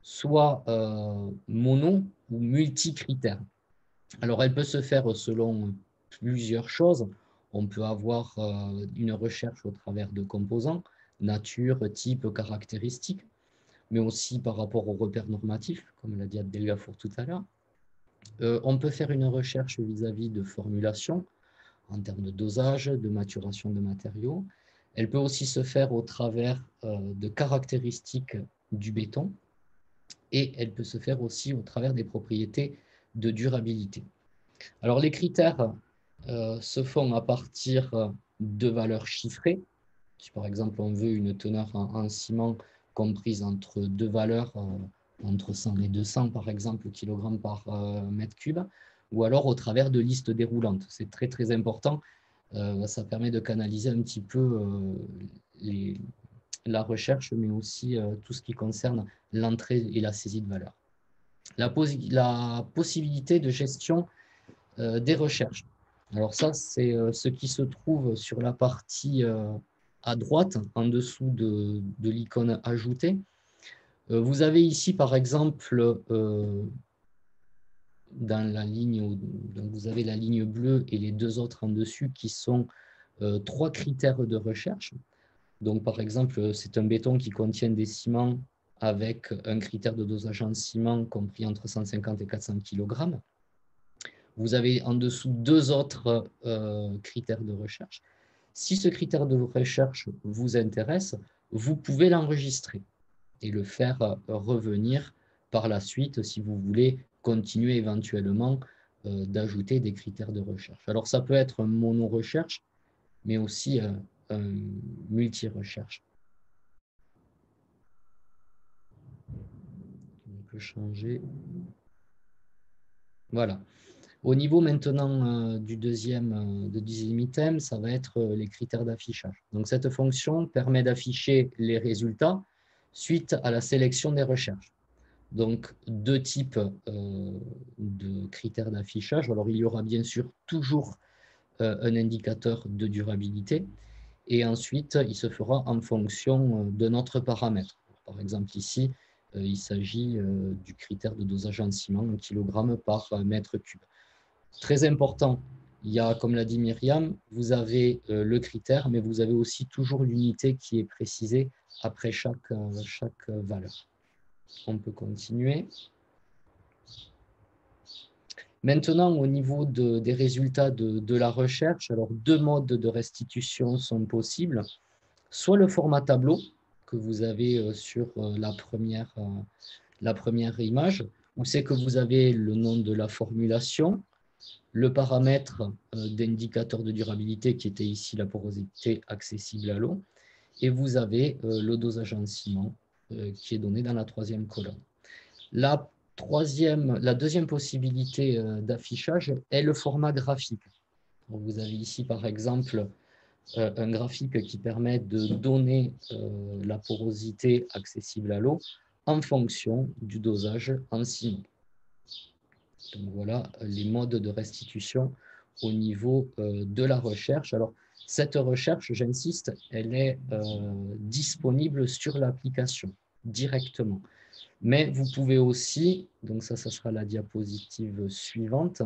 soit euh, mono ou multi-critères. Alors, elle peut se faire selon plusieurs choses. On peut avoir euh, une recherche au travers de composants, nature, type, caractéristiques, mais aussi par rapport aux repères normatifs, comme l'a dit Abdelgafour tout à l'heure. Euh, on peut faire une recherche vis-à-vis de formulation en termes de dosage, de maturation de matériaux. Elle peut aussi se faire au travers euh, de caractéristiques du béton et elle peut se faire aussi au travers des propriétés de durabilité. Alors les critères euh, se font à partir de valeurs chiffrées. Si par exemple on veut une teneur en ciment comprise entre deux valeurs entre 100 et 200 par exemple kilogrammes par euh, mètre cube, ou alors au travers de listes déroulantes. C'est très très important ça permet de canaliser un petit peu la recherche, mais aussi tout ce qui concerne l'entrée et la saisie de valeur. La, la possibilité de gestion des recherches. Alors ça, c'est ce qui se trouve sur la partie à droite, en dessous de, l'icône Ajouter. Euh, vous avez ici, par exemple, euh, dans la ligne, donc vous avez la ligne bleue et les deux autres en dessus qui sont euh, trois critères de recherche. Donc, par exemple, c'est un béton qui contient des ciments avec un critère de dosage en ciment compris entre 150 et 400 kg. Vous avez en dessous deux autres critères de recherche. Si ce critère de recherche vous intéresse, vous pouvez l'enregistrer et le faire euh, revenir par la suite si vous voulez continuer éventuellement euh, d'ajouter des critères de recherche. Alors ça peut être un mono-recherche, mais aussi euh, multi-recherche. On peut changer. Voilà. Au niveau maintenant du deuxième, de deuxième item, ça va être les critères d'affichage. Donc cette fonction permet d'afficher les résultats suite à la sélection des recherches. Donc deux types de critères d'affichage. Alors il y aura bien sûr toujours un indicateur de durabilité et ensuite il se fera en fonction de notre paramètre. Par exemple ici, il s'agit du critère de dosage en ciment en kg par mètre cube. Très important, il y a, comme l'a dit Myriam, vous avez euh, le critère, mais vous avez aussi toujours l'unité qui est précisée après chaque, euh, chaque valeur. On peut continuer. Maintenant, au niveau des résultats de, de, la recherche, alors deux modes de restitution sont possibles. Soit le format tableau que vous avez euh, sur la première, la première image, où c'est que vous avez le nom de la formulation, le paramètre euh, d'indicateur de durabilité qui était ici la porosité accessible à l'eau, et vous avez euh, le dosage en ciment euh, qui est donné dans la troisième colonne. La, troisième, la deuxième possibilité d'affichage est le format graphique. Vous avez ici par exemple un graphique qui permet de donner la porosité accessible à l'eau en fonction du dosage en ciment. Donc voilà les modes de restitution au niveau euh, de la recherche. Alors, cette recherche, j'insiste, elle est euh, disponible sur l'application directement. Mais vous pouvez aussi, donc ça, ça sera la diapositive suivante,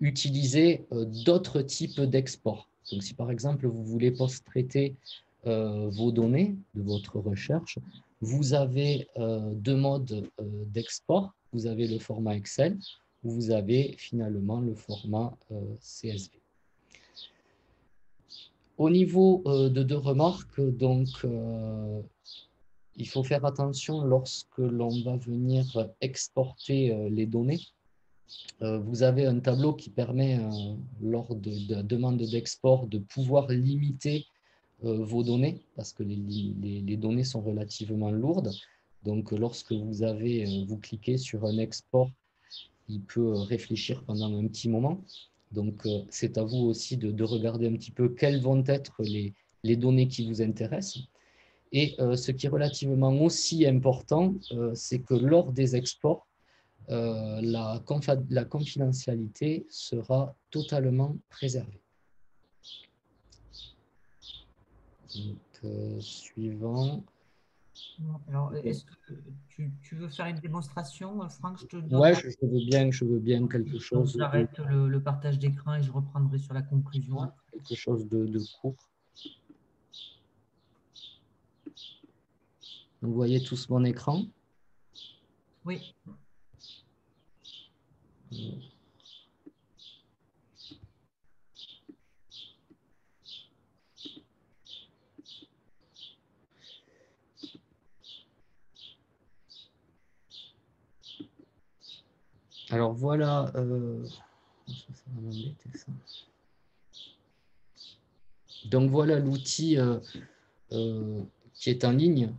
utiliser euh, d'autres types d'export. Donc si par exemple vous voulez post-traiter vos données de votre recherche, vous avez deux modes d'export vous avez le format Excel, vous avez finalement le format euh, CSV. Au niveau euh, de deux remarques, donc, euh, il faut faire attention lorsque l'on va venir exporter les données. vous avez un tableau qui permet, lors de, la demande d'export, de pouvoir limiter vos données, parce que les données sont relativement lourdes. Donc, lorsque vous avez, euh, vous cliquez sur un export, il peut euh, réfléchir pendant un petit moment. Donc, euh, c'est à vous aussi de, regarder un petit peu quelles vont être les, données qui vous intéressent. Et ce qui est relativement aussi important, c'est que lors des exports, la, la, confidentialité sera totalement préservée. Donc, suivant. Alors, est-ce que tu, veux faire une démonstration, Franck? Je te Ouais, je, veux bien, je veux bien quelque chose. J'arrête le, partage d'écran et je reprendrai sur la conclusion. quelque chose de, court. Vous voyez tous mon écran? Oui. Alors voilà, euh, donc voilà l'outil euh, euh, qui est en ligne,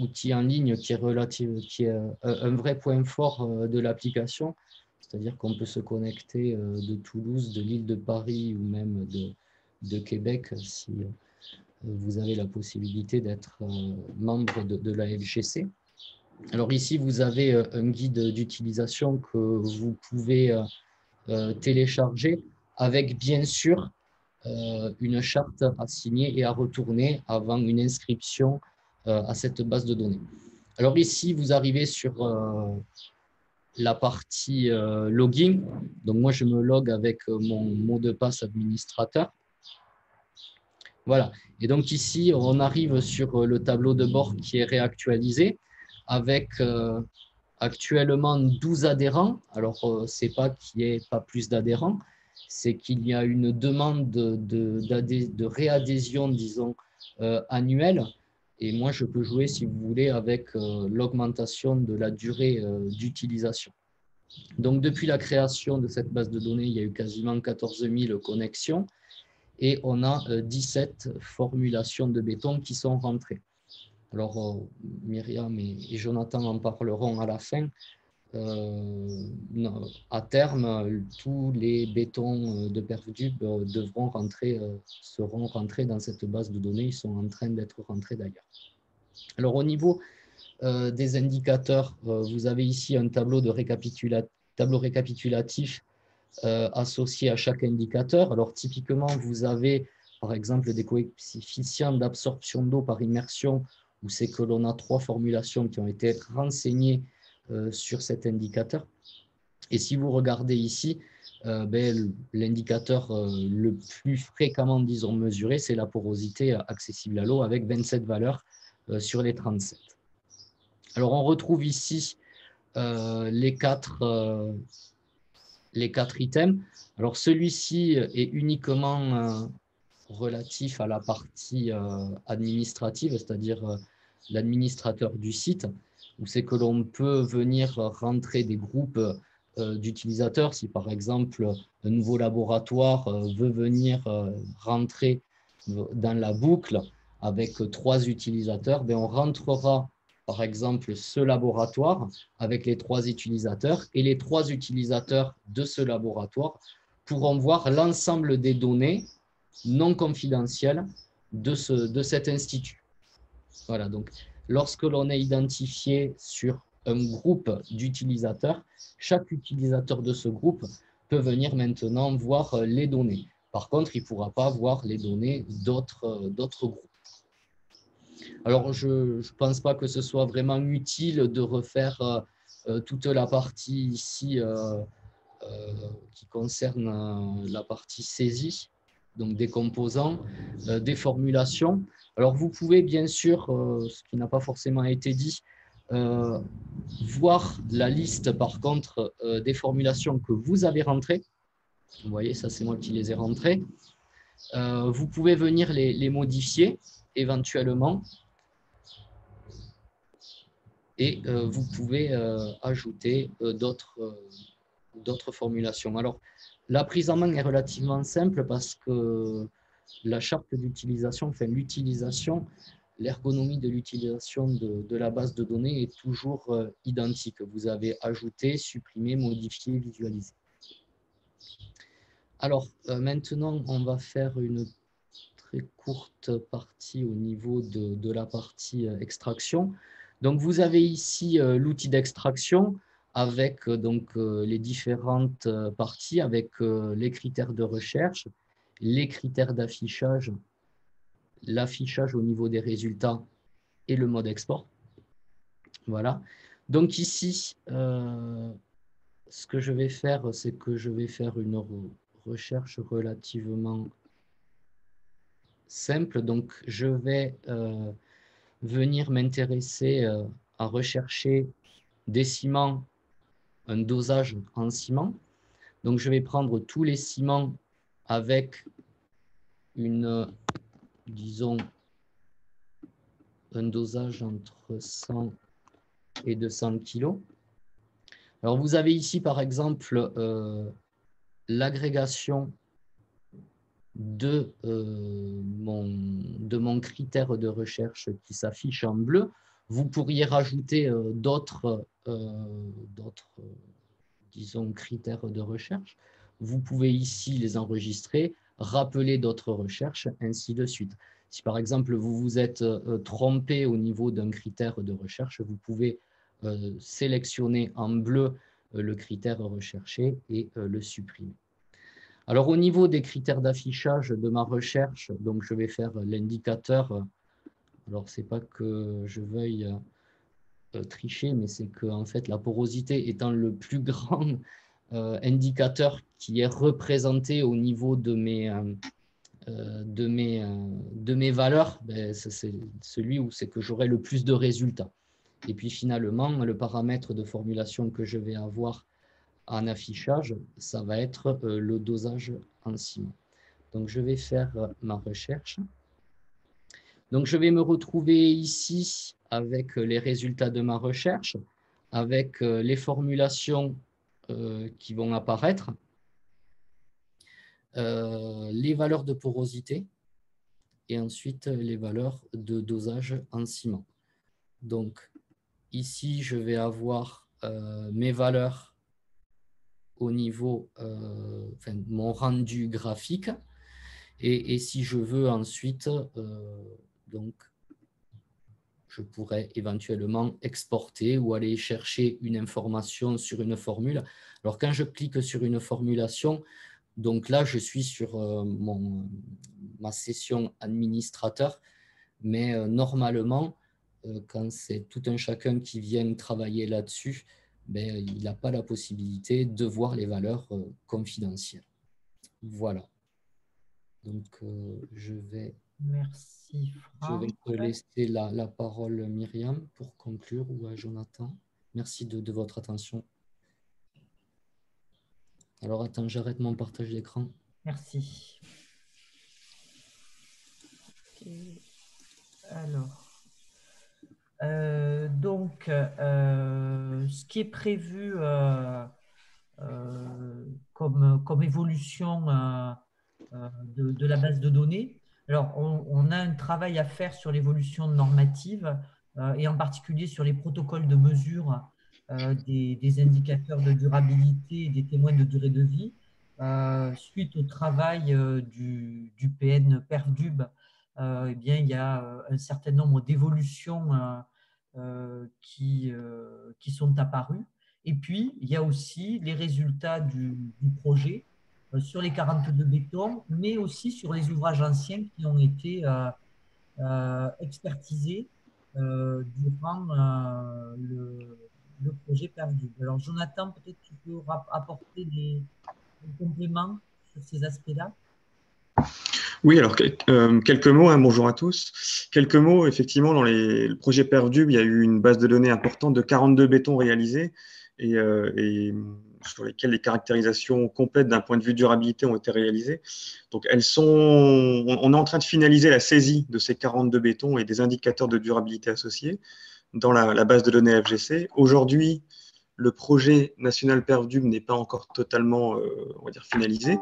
outil en ligne qui est relative, qui est un vrai point fort de l'application. c'est-à-dire qu'on peut se connecter de Toulouse, de l'île de Paris ou même de, Québec si vous avez la possibilité d'être membre de, de la LGC. Alors ici, vous avez euh, un guide d'utilisation que vous pouvez euh, euh, télécharger avec bien sûr une charte à signer et à retourner avant une inscription à cette base de données. Alors ici, vous arrivez sur la partie login. Donc moi, je me log avec mon mot de passe administrateur. Voilà. Et donc ici, on arrive sur le tableau de bord qui est réactualisé avec euh, actuellement 12 adhérents. Alors, euh, ce n'est pas qu'il n'y ait pas plus d'adhérents, c'est qu'il y a une demande de, de, réadhésion, disons, euh, annuelle. Et moi, je peux jouer, si vous voulez, avec l'augmentation de la durée d'utilisation. Donc, depuis la création de cette base de données, il y a eu quasiment 14 000 connexions et on a 17 formulations de béton qui sont rentrées. Alors, euh, Myriam et, Jonathan en parleront à la fin. Euh, à terme, tous les bétons euh, de Perfdub devront rentrer, seront rentrés dans cette base de données. Ils sont en train d'être rentrés d'ailleurs. Alors, au niveau des indicateurs, vous avez ici un tableau, de tableau récapitulatif associé à chaque indicateur. Alors, typiquement, vous avez par exemple des coefficients d'absorption d'eau par immersion où c'est que l'on a trois formulations qui ont été renseignées euh, sur cet indicateur. Et si vous regardez ici, euh, ben, l'indicateur euh, le plus fréquemment, disons, mesuré, c'est la porosité accessible à l'eau avec 27 valeurs sur les 37. Alors, on retrouve ici les, quatre, les quatre items. Alors, celui-ci est uniquement relatif à la partie euh, administrative, c'est-à-dire euh, l'administrateur du site, où c'est que l'on peut venir rentrer des groupes euh, d'utilisateurs. Si par exemple un nouveau laboratoire veut venir rentrer dans la boucle avec trois utilisateurs, ben on rentrera par exemple ce laboratoire avec les trois utilisateurs et les trois utilisateurs de ce laboratoire pourront voir l'ensemble des données non confidentiel de, ce, de cet institut. Voilà, donc lorsque l'on est identifié sur un groupe d'utilisateurs, chaque utilisateur de ce groupe peut venir maintenant voir les données. Par contre, il ne pourra pas voir les données d'autres groupes. Alors, je ne pense pas que ce soit vraiment utile de refaire euh, euh, toute la partie ici euh, qui concerne la partie saisie donc des composants, euh, des formulations. Alors vous pouvez bien sûr, euh, ce qui n'a pas forcément été dit, euh, voir la liste par contre des formulations que vous avez rentrées. Vous voyez, ça c'est moi qui les ai rentrées. vous pouvez venir les, les modifier éventuellement et vous pouvez ajouter d'autres formulations. Alors, la prise en main est relativement simple parce que la charte d'utilisation, l'utilisation, l'ergonomie de l'utilisation de, la base de données est toujours euh, identique. Vous avez ajouté, supprimé, modifié, visualisé. Alors euh, maintenant, on va faire une très courte partie au niveau de, de la partie euh, extraction. Donc vous avez ici l'outil d'extraction avec euh, donc, euh, les différentes euh, parties, avec les critères de recherche, les critères d'affichage, l'affichage au niveau des résultats et le mode export. Voilà. Donc ici, ce que je vais faire, c'est que je vais faire une recherche relativement simple. Donc, je vais venir m'intéresser à rechercher des ciments un dosage en ciment. Donc, je vais prendre tous les ciments avec une, disons, un dosage entre 100 et 200 kg. Alors, vous avez ici, par exemple, euh, l'agrégation de, euh, mon, de mon critère de recherche qui s'affiche en bleu. Vous pourriez rajouter euh, d'autres euh, disons, critères de recherche. Vous pouvez ici les enregistrer, rappeler d'autres recherches, ainsi de suite. Si par exemple vous vous êtes trompé au niveau d'un critère de recherche, vous pouvez sélectionner en bleu le critère recherché et le supprimer. Alors, au niveau des critères d'affichage de ma recherche, donc je vais faire l'indicateur. Alors, ce n'est pas que je veuille euh, tricher, mais c'est que en fait, la porosité étant le plus (laughs) grand euh, indicateur qui est représenté au niveau de mes, euh, de mes, de mes valeurs, ben, c'est celui où c'est que j'aurai le plus de résultats. Et puis finalement, le paramètre de formulation que je vais avoir en affichage, ça va être le dosage en ciment. Donc, je vais faire ma recherche. Donc, je vais me retrouver ici avec euh, les résultats de ma recherche, avec les formulations qui vont apparaître, les valeurs de porosité et ensuite les valeurs de dosage en ciment. Donc, ici, je vais avoir mes valeurs au niveau, euh, enfin, mon rendu graphique. Et, si je veux ensuite, euh, donc, je pourrais éventuellement exporter ou aller chercher une information sur une formule. Alors, quand je clique sur une formulation, donc là, je suis sur euh, mon, ma session administrateur, mais normalement, quand c'est tout un chacun qui vient travailler là-dessus, ben, il n'a pas la possibilité de voir les valeurs euh, confidentielles. Voilà. Donc, euh, je vais, Merci, je vais te laisser la, la, parole, Myriam, pour conclure, ou à Jonathan. Merci de, de votre attention. Alors, attends, j'arrête mon partage d'écran. Merci. Alors. Euh, donc, euh, ce qui est prévu euh, comme, comme, évolution de, la base de données, alors on, a un travail à faire sur l'évolution normative et en particulier sur les protocoles de mesure des, indicateurs de durabilité et des témoins de durée de vie. suite au travail du, PN PERDUB euh, eh bien, il y a euh, un certain nombre d'évolutions euh, qui, qui sont apparues. Et puis, il y a aussi les résultats du, projet sur les 42 bétons, mais aussi sur les ouvrages anciens qui ont été expertisés durant le, projet perdu. Alors, Jonathan, peut-être tu peux apporter des compléments sur ces aspects-là? Oui, alors euh, quelques mots, hein, bonjour à tous. Quelques mots, effectivement, dans les, le projet perdu, il y a eu une base de données importante de 42 bétons réalisés euh, et sur lesquels les caractérisations complètes d'un point de vue durabilité ont été réalisées. Donc, elles sont, on est en train de finaliser la saisie de ces 42 bétons et des indicateurs de durabilité associés dans la, base de données FGC. Aujourd'hui, le projet national perdu n'est pas encore totalement, euh, on va dire, finalisé.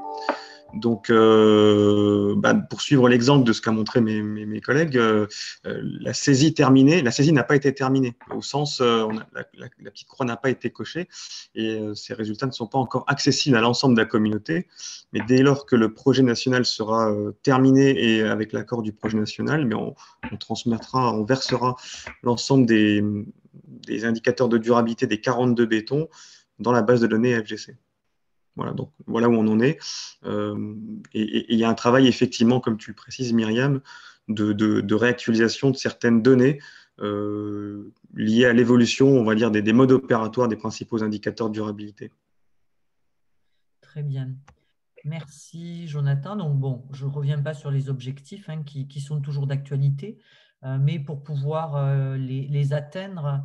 Donc, euh, bah, pour suivre l'exemple de ce qu'a montré mes, collègues, euh, euh, la saisie terminée, la saisie n'a pas été terminée, au sens, la, petite croix n'a pas été cochée et ces résultats ne sont pas encore accessibles à l'ensemble de la communauté. Mais dès lors que le projet national sera terminé et avec l'accord du projet national, mais on, on, transmettra, on versera l'ensemble des, des indicateurs de durabilité des 42 bétons dans la base de données FGC. Voilà, donc voilà où on en est. Euh, et il y a un travail, effectivement, comme tu le précises, Myriam, de, réactualisation de certaines données euh, liées à l'évolution, on va dire, des, modes opératoires des principaux indicateurs de durabilité. Très bien. Merci, Jonathan. Donc, bon, je ne reviens pas sur les objectifs hein, qui, sont toujours d'actualité, euh, mais pour pouvoir les, atteindre,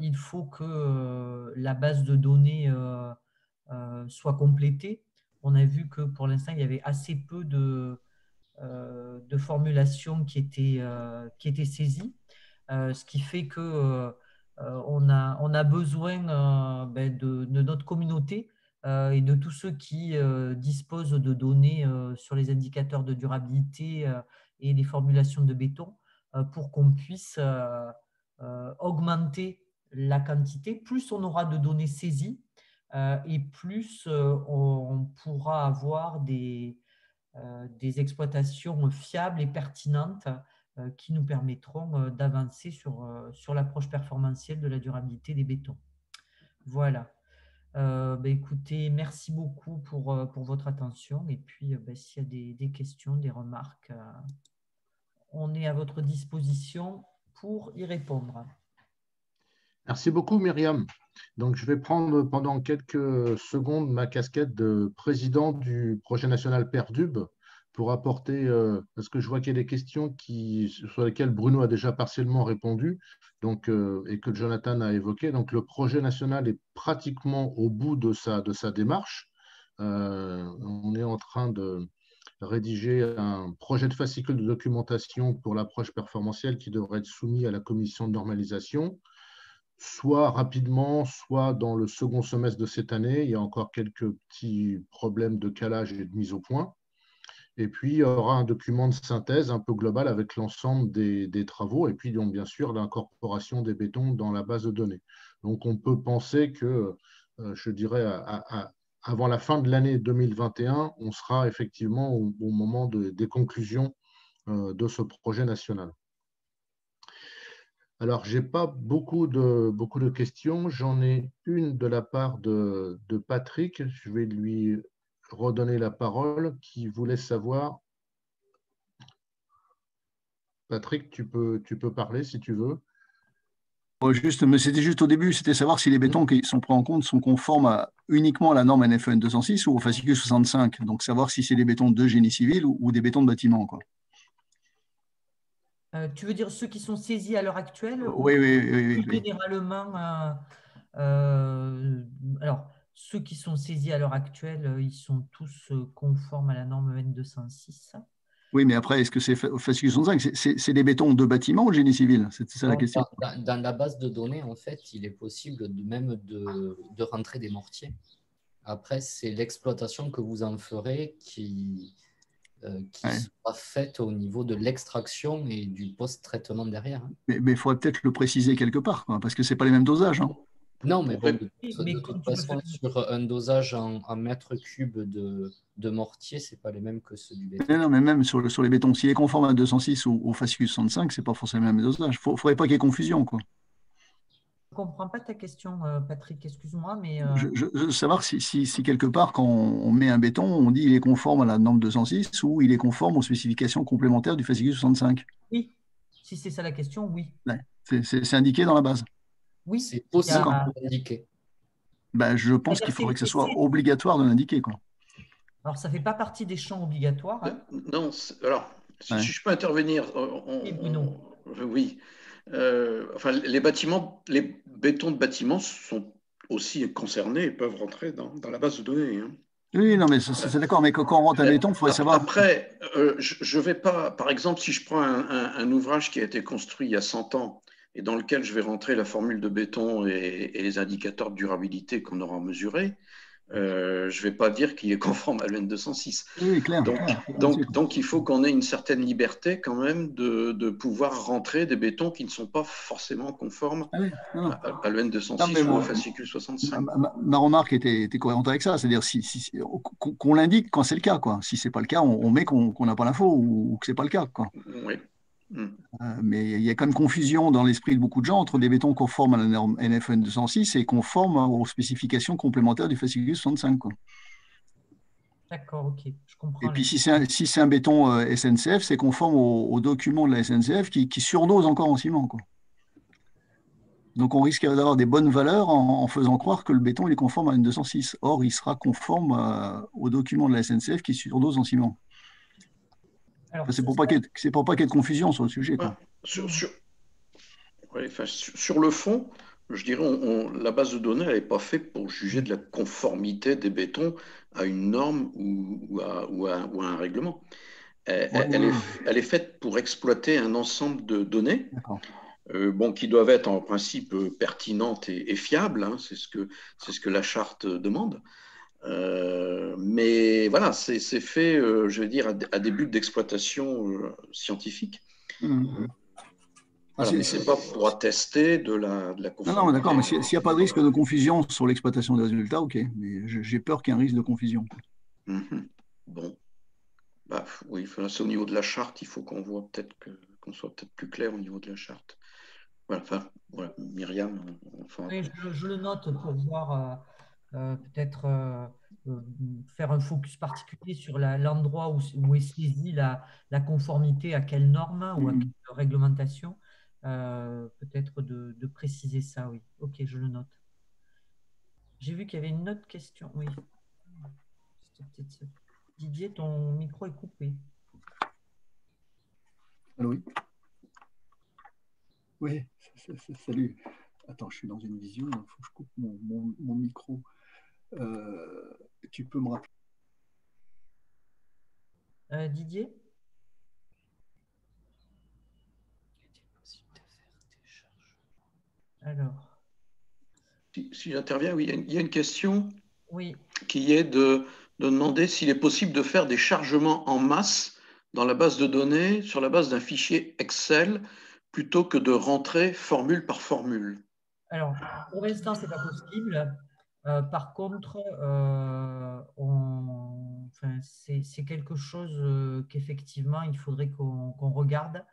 il faut que la base de données soit complétée. On a vu que pour l'instant, il y avait assez peu de, euh, de formulations qui étaient, euh, qui étaient saisies, ce qui fait que on, a, on a besoin ben, de, notre communauté et de tous ceux qui disposent de données sur les indicateurs de durabilité et les formulations de béton pour qu'on puisse augmenter la quantité. Plus on aura de données saisies, et plus on pourra avoir des, des exploitations fiables et pertinentes qui nous permettront d'avancer sur, sur l'approche performantielle de la durabilité des bétons. Voilà. Euh, bah, écoutez, merci beaucoup pour, euh, pour, votre attention. Et puis, euh, bah, s'il y a des, des, questions, des remarques, on est à votre disposition pour y répondre. Merci beaucoup, Myriam. Donc, je vais prendre pendant quelques secondes ma casquette de président du projet national Perdub pour apporter, parce que je vois qu'il y a des questions sur lesquelles Bruno a déjà partiellement répondu donc, euh, et que Jonathan a évoqué. Donc, le projet national est pratiquement au bout de sa, de sa démarche. Euh, on est en train de rédiger un projet de fascicule de documentation pour l'approche performantielle qui devrait être soumis à la commission de normalisation, soit rapidement, soit dans le second semestre de cette année. Il y a encore quelques petits problèmes de calage et de mise au point. Et puis, il y aura un document de synthèse un peu global avec l'ensemble des, travaux et puis, bien sûr, l'incorporation des bétons dans la base de données. Donc, on peut penser que, euh, je dirais, avant la fin de l'année 2021, on sera effectivement au, moment des conclusions euh, de ce projet national. Alors, je n'ai pas beaucoup de, beaucoup de questions. J'en ai une de la part de, Patrick. Je vais lui redonner la parole qui voulait savoir. Patrick, tu peux, tu peux parler si tu veux. Juste, mais c'était juste au début, c'était savoir si les bétons qui sont pris en compte sont conformes uniquement à la norme NFN 206 ou au fascicule 65. Donc savoir si c'est des bétons de génie civil ou, des bétons de bâtiment. Quoi. Euh, tu veux dire ceux qui sont saisis à l'heure actuelle Oui, oui, oui. Généralement, euh, euh, alors ceux qui sont saisis à l'heure actuelle, ils sont tous conformes à la norme N206. Oui, mais après, est-ce que c'est fascicule 65 C'est des bétons de bâtiment ou génie civil? C'est ça la question. Dans, la base de données, en fait, il est possible de, même de, de, rentrer des mortiers. Après, c'est l'exploitation que vous en ferez qui, euh, qui sera faite au niveau de l'extraction et du post-traitement derrière. Hein. Mais il faudrait peut-être le préciser quelque part, parce que ce n'est pas les mêmes dosages. Hein. Non, mais bon, de, toute façon, sur un dosage en, mètre cube de, de mortier, ce pas les mêmes que ceux du béton. Non, mais même sur, le, sur les bétons, s'il est conforme à 206 ou au fascicule 65, ce n'est pas forcément le même dosage. Il ne faudrait pas qu'il y ait confusion. Quoi. Je ne comprends pas ta question, euh, Patrick, excuse-moi. mais euh, je, veux savoir si, si, si, quelque part, quand on met un béton, on dit il est conforme à la norme 206 ou il est conforme aux spécifications complémentaires du fascicule 65. Oui, si c'est ça la question, oui. c'est indiqué dans la base. Oui, c'est aussi indiqué. Ben, je pense qu'il faudrait que ce soit obligatoire de l'indiquer. Alors, ça ne fait pas partie des champs obligatoires. Hein. Euh, non, alors, si, je peux intervenir. oui. Euh, enfin, les bâtiments, les bétons de bâtiments sont aussi concernés et peuvent rentrer dans, la base de données. Hein. Oui, non, mais c'est d'accord, mais quand on rentre un béton, il faudrait savoir. Après, euh, je ne vais pas, par exemple, si je prends un, un, ouvrage qui a été construit il y a 100 ans et dans lequel je vais rentrer la formule de béton et, les indicateurs de durabilité qu'on aura mesurés, euh, je ne vais pas dire qu'il est (laughs) conforme à l'UN 206. Oui, clair, donc, donc, donc, il faut qu'on ait une certaine liberté quand même de, de, pouvoir rentrer des bétons qui ne sont pas forcément conformes ah à, l'UN 206 ou au fascicule 65. Ma, remarque était, était, cohérente avec ça, c'est-à-dire si, qu'on l'indique quand c'est le cas. Quoi. Si ce n'est pas le cas, on, met qu'on n'a pas l'info ou, ou que ce n'est pas le cas. Quoi. Oui. Euh, mais il y a quand même confusion dans l'esprit de beaucoup de gens entre des bétons conformes à la norme NFN 206 et conformes aux spécifications complémentaires du fascicule 65. D'accord, ok, je comprends. Et puis si c'est un, si un, béton euh, SNCF, c'est conforme aux, documents de la SNCF qui, qui surdose encore en ciment. Quoi. Donc on risque d'avoir des bonnes valeurs en, faisant croire que le béton il est conforme à N206. Or, il sera conforme euh, aux documents de la SNCF qui surdose en ciment c'est pour, pas qu'il y ait de confusion sur le sujet. Sur, le fond, je dirais, la base de données, n'est pas faite pour juger de la conformité des bétons à une norme ou, à, un règlement. Elle, est, faite pour exploiter un ensemble de données euh, bon, qui doivent être en principe pertinentes et, fiables. Hein, c'est ce, ce, que la charte demande. Euh, mais voilà, c'est fait, euh, je veux dire, à, des buts d'exploitation euh, scientifique. Mmh. Ah, ce n'est pas pour attester de la, de la confusion. Non, non, d'accord, mais s'il n'y a pas de risque de confusion sur l'exploitation des résultats, ok. Mais j'ai peur qu'il y ait un risque de confusion. Mhm. Bon. Bah, oui, au niveau de la charte, il faut qu'on voit peut-être qu'on soit peut-être plus clair au niveau de la charte. Voilà, enfin, voilà, Myriam. Enfin, oui, je, le note pour voir peut-être euh, faire un focus particulier sur l'endroit où, où, est saisie la, la, conformité à quelle norme ou à mhm. quelle réglementation. peut-être de, de, préciser ça, oui. Ok, je le note. J'ai vu qu'il y avait une autre question, oui. Didier, ton micro est coupé. oui. Oui, salut. Attends, je suis dans une vision, il faut que je coupe mon, micro. Euh, tu peux me rappeler euh, Didier? Alors. Si, si j'interviens, oui, il y, a une question oui. qui est de de demander s'il est possible de faire des chargements en masse dans la base de données sur la base d'un fichier Excel plutôt que de rentrer formule par formule. Alors, pour l'instant, ce n'est pas possible. Euh, par contre, euh, c'est quelque chose euh, qu'effectivement, il faudrait qu'on regarde.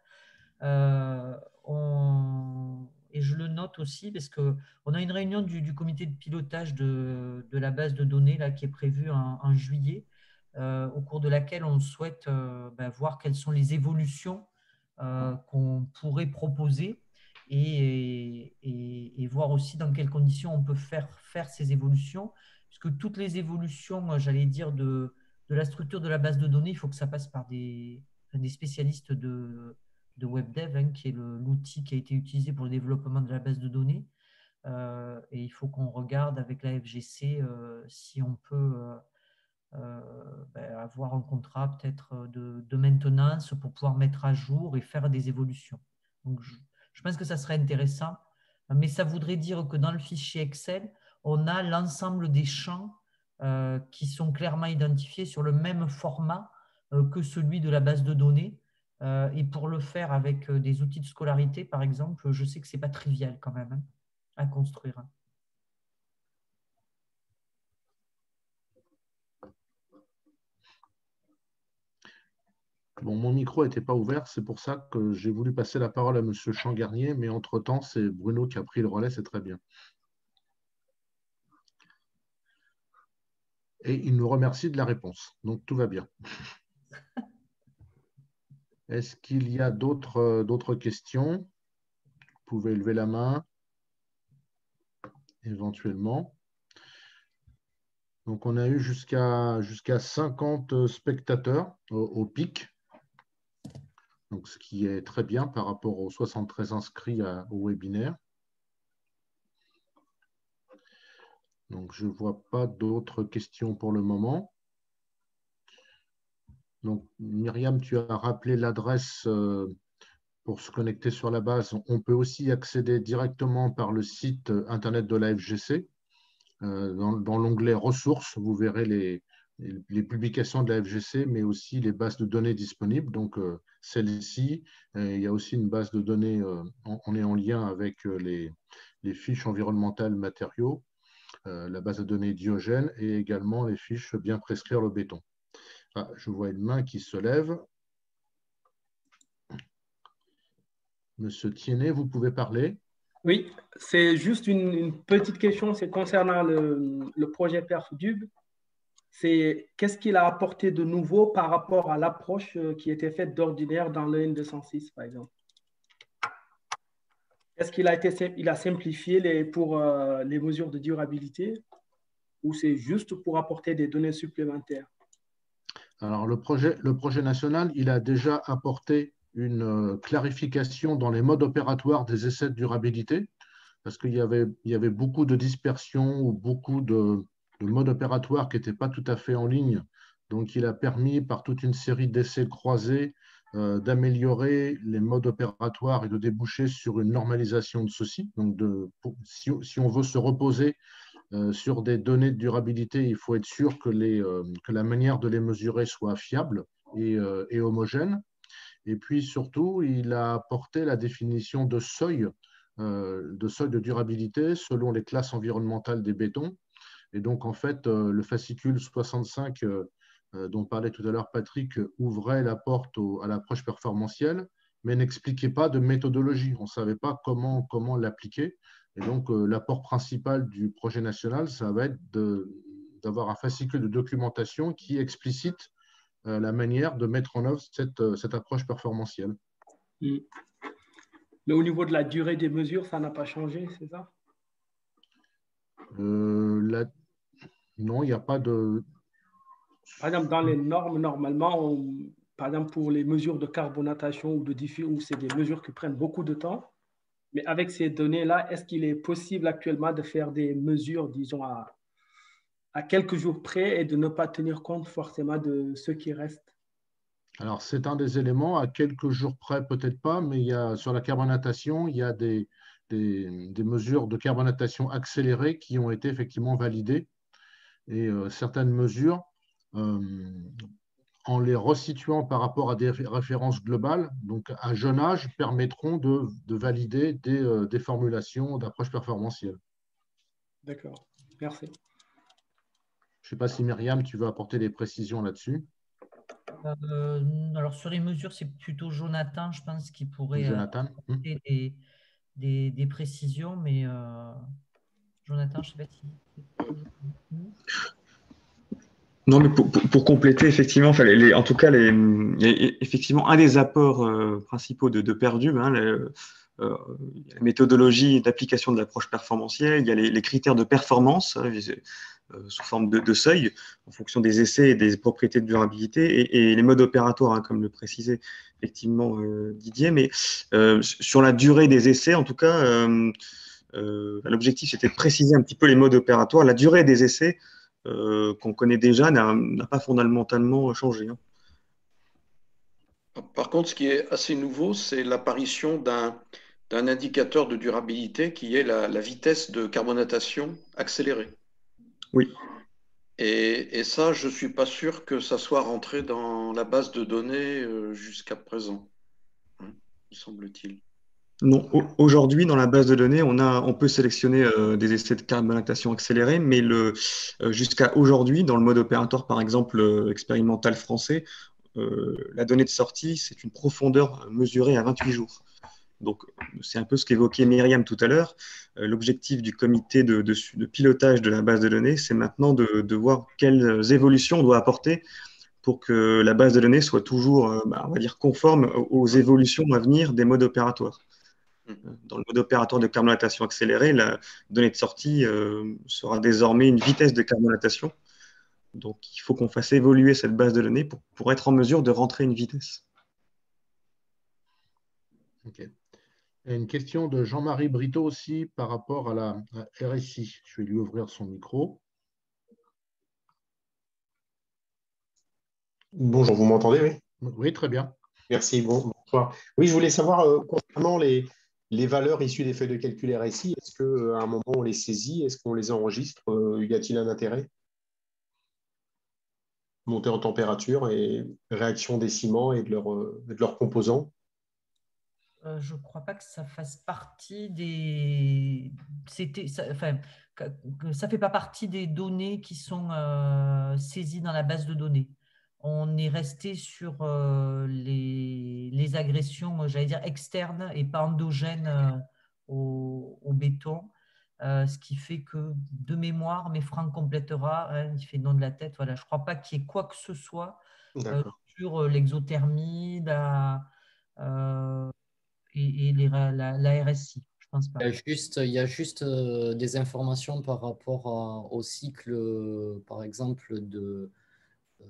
Et je le note aussi parce qu'on a une réunion du, comité de pilotage de, la base de données qui est prévue en, juillet, au cours de laquelle on souhaite ben, voir quelles sont les évolutions qu'on pourrait proposer et, voir aussi dans quelles conditions on peut faire, faire ces évolutions. Puisque toutes les évolutions, j'allais dire, de, de, la structure de la base de données, il faut que ça passe par des, des spécialistes de, de WebDev, hein, qui est l'outil qui a été utilisé pour le développement de la base de données. Euh, et il faut qu'on regarde avec la FGC euh, si on peut euh, ben, avoir un contrat peut-être de, maintenance pour pouvoir mettre à jour et faire des évolutions. Donc, je, je, pense que ça serait intéressant, mais ça voudrait dire que dans le fichier Excel, on a l'ensemble des champs qui sont clairement identifiés sur le même format que celui de la base de données. Euh, et pour le faire avec euh, des outils de scolarité, par exemple, je sais que ce n'est pas trivial quand même hein, à construire. Mon micro n'était pas ouvert, c'est pour ça que j'ai voulu passer la parole à M. Changarnier, mais entre-temps, c'est Bruno qui a pris le relais, c'est très bien. Et il nous remercie de la réponse, donc tout va bien. (laughs) Est-ce qu'il y a d'autres questions? Vous pouvez lever la main, éventuellement. Donc, on a eu jusqu'à 50 spectateurs au, pic, donc, ce qui est très bien par rapport aux 73 inscrits au webinaire. Donc, je ne vois pas d'autres questions pour le moment. Donc, Myriam, tu as rappelé l'adresse euh, pour se connecter sur la base. On peut aussi accéder directement par le site internet de la FGC. Euh, dans, l'onglet ressources, vous verrez les, publications de la FGC, mais aussi les bases de données disponibles. Donc, euh, celle-ci, il y a aussi une base de données, on, est en lien avec les, les fiches environnementales matériaux, la base de données Diogène et également les fiches bien prescrire le béton. Ah, je vois une main qui se lève. Monsieur Tiennet, vous pouvez parler. Oui, c'est juste une, petite question, c'est concernant le, projet PerfDub. C'est qu'est-ce qu'il a apporté de nouveau par rapport à l'approche euh, qui était faite d'ordinaire dans le N206, par exemple? Est-ce qu'il a, simplifié les, pour euh, les mesures de durabilité? Ou c'est juste pour apporter des données supplémentaires? Alors, le projet, national, il a déjà apporté une euh, clarification dans les modes opératoires des essais de durabilité, parce qu'il y avait, y avait beaucoup de dispersion ou beaucoup de, modes opératoires qui n'étaient pas tout à fait en ligne. Donc, il a permis, par toute une série d'essais croisés, euh, d'améliorer les modes opératoires et de déboucher sur une normalisation de ceci. Donc, si, on veut se reposer euh, sur des données de durabilité, il faut être sûr que, euh, la manière de les mesurer soit fiable et, et homogène. Et puis surtout, il a apporté la définition de seuil, de seuil de durabilité selon les classes environnementales des bétons. Et donc, en fait, le fascicule 65 dont parlait tout à l'heure Patrick ouvrait la porte à l'approche performantielle, mais n'expliquait pas de méthodologie. On ne savait pas comment, comment l'appliquer. Et donc, l'apport principal du projet national, ça va être d'avoir un fascicule de documentation qui explicite la manière de mettre en œuvre cette, cette approche performantielle. Mm. Mais au niveau de la durée des mesures, ça n'a pas changé, c'est ça? Euh, Non, il n'y a pas de. Par exemple, dans les normes, normalement, par exemple, pour les mesures de carbonatation ou de diffusion, où c'est des mesures qui prennent beaucoup de temps, mais avec ces données-là, est-ce qu'il est possible actuellement de faire des mesures, disons, à, à quelques jours près et de ne pas tenir compte forcément de ce qui reste? Alors, c'est un des éléments. À quelques jours près, peut-être pas, mais il y a, sur la carbonatation, il y a des, des, mesures de carbonatation accélérées qui ont été effectivement validées. Et euh, certaines mesures, euh, en les resituant par rapport à des références globales, donc à jeune âge, permettront de, valider des, euh, des formulations d'approche performantielle. D'accord, merci. Je ne sais pas si Myriam, tu veux apporter des précisions là-dessus. Euh, alors sur les mesures, c'est plutôt Jonathan, je pense, qui pourrait apporter hmm. Des, précisions, mais euh, Jonathan, je ne sais pas si. Non, mais pour, compléter, effectivement, en tout cas, les, effectivement, un des apports principaux de, de Perdu, hein, la méthodologie d'application de l'approche performantielle, il y a les, critères de performance, hein, euh, sous forme de, seuil en fonction des essais et des propriétés de durabilité et, les modes opératoires, hein, comme le précisait effectivement euh, Didier. Mais euh, sur la durée des essais, en tout cas, l'objectif c'était de préciser un petit peu les modes opératoires. La durée des essais qu'on connaît déjà n'a pas fondamentalement changé. Hein. Par contre, ce qui est assez nouveau, c'est l'apparition d'un indicateur de durabilité qui est la vitesse de carbonatation accélérée. Oui. Et, ça, je ne suis pas sûr que ça soit rentré dans la base de données euh, jusqu'à présent, hein, me semble-t-il. Non, aujourd'hui, dans la base de données, on, a, on peut sélectionner euh, des essais de carbonatation accélérée, mais le, euh, jusqu'à aujourd'hui, dans le mode opératoire, par exemple, expérimental français, la donnée de sortie, c'est une profondeur mesurée à 28 jours. Donc, c'est un peu ce qu'évoquait Myriam tout à l'heure. Euh, l'objectif du comité de, pilotage de la base de données, c'est maintenant de, voir quelles évolutions on doit apporter pour que la base de données soit toujours, euh, bah, on va dire, conforme aux évolutions à venir des modes opératoires. Mmh. Dans le mode opératoire de carbonatation accélérée, la donnée de sortie euh, sera désormais une vitesse de carbonatation. Donc, il faut qu'on fasse évoluer cette base de données pour, pour être en mesure de rentrer une vitesse. Une question de Jean-Marie Brito aussi par rapport à la RSI. Je vais lui ouvrir son micro. Bonjour, vous m'entendez oui? Oui, très bien. Merci, bonsoir. Oui, je voulais savoir euh, concernant les, les valeurs issues des feuilles de calcul RSI, est-ce qu'à euh, un moment on les saisit? Est-ce qu'on les enregistre? Euh, Y a-t-il un intérêt? Montée en température et réaction des ciments et de, de leurs composants? Euh, je ne crois pas que ça fasse partie des. Ça, enfin, ça fait pas partie des données qui sont euh, saisies dans la base de données. On est resté sur euh, les, agressions, j'allais dire externes et pas endogènes au, béton. ce qui fait que de mémoire, mais Franck complétera, hein, il fait nom de la tête. Voilà, je ne crois pas qu'il y ait quoi que ce soit sur l'exothermie, la, et, la, RSI. Il y a juste, il y a juste euh, des informations par rapport au cycle, euh, par exemple, de, euh,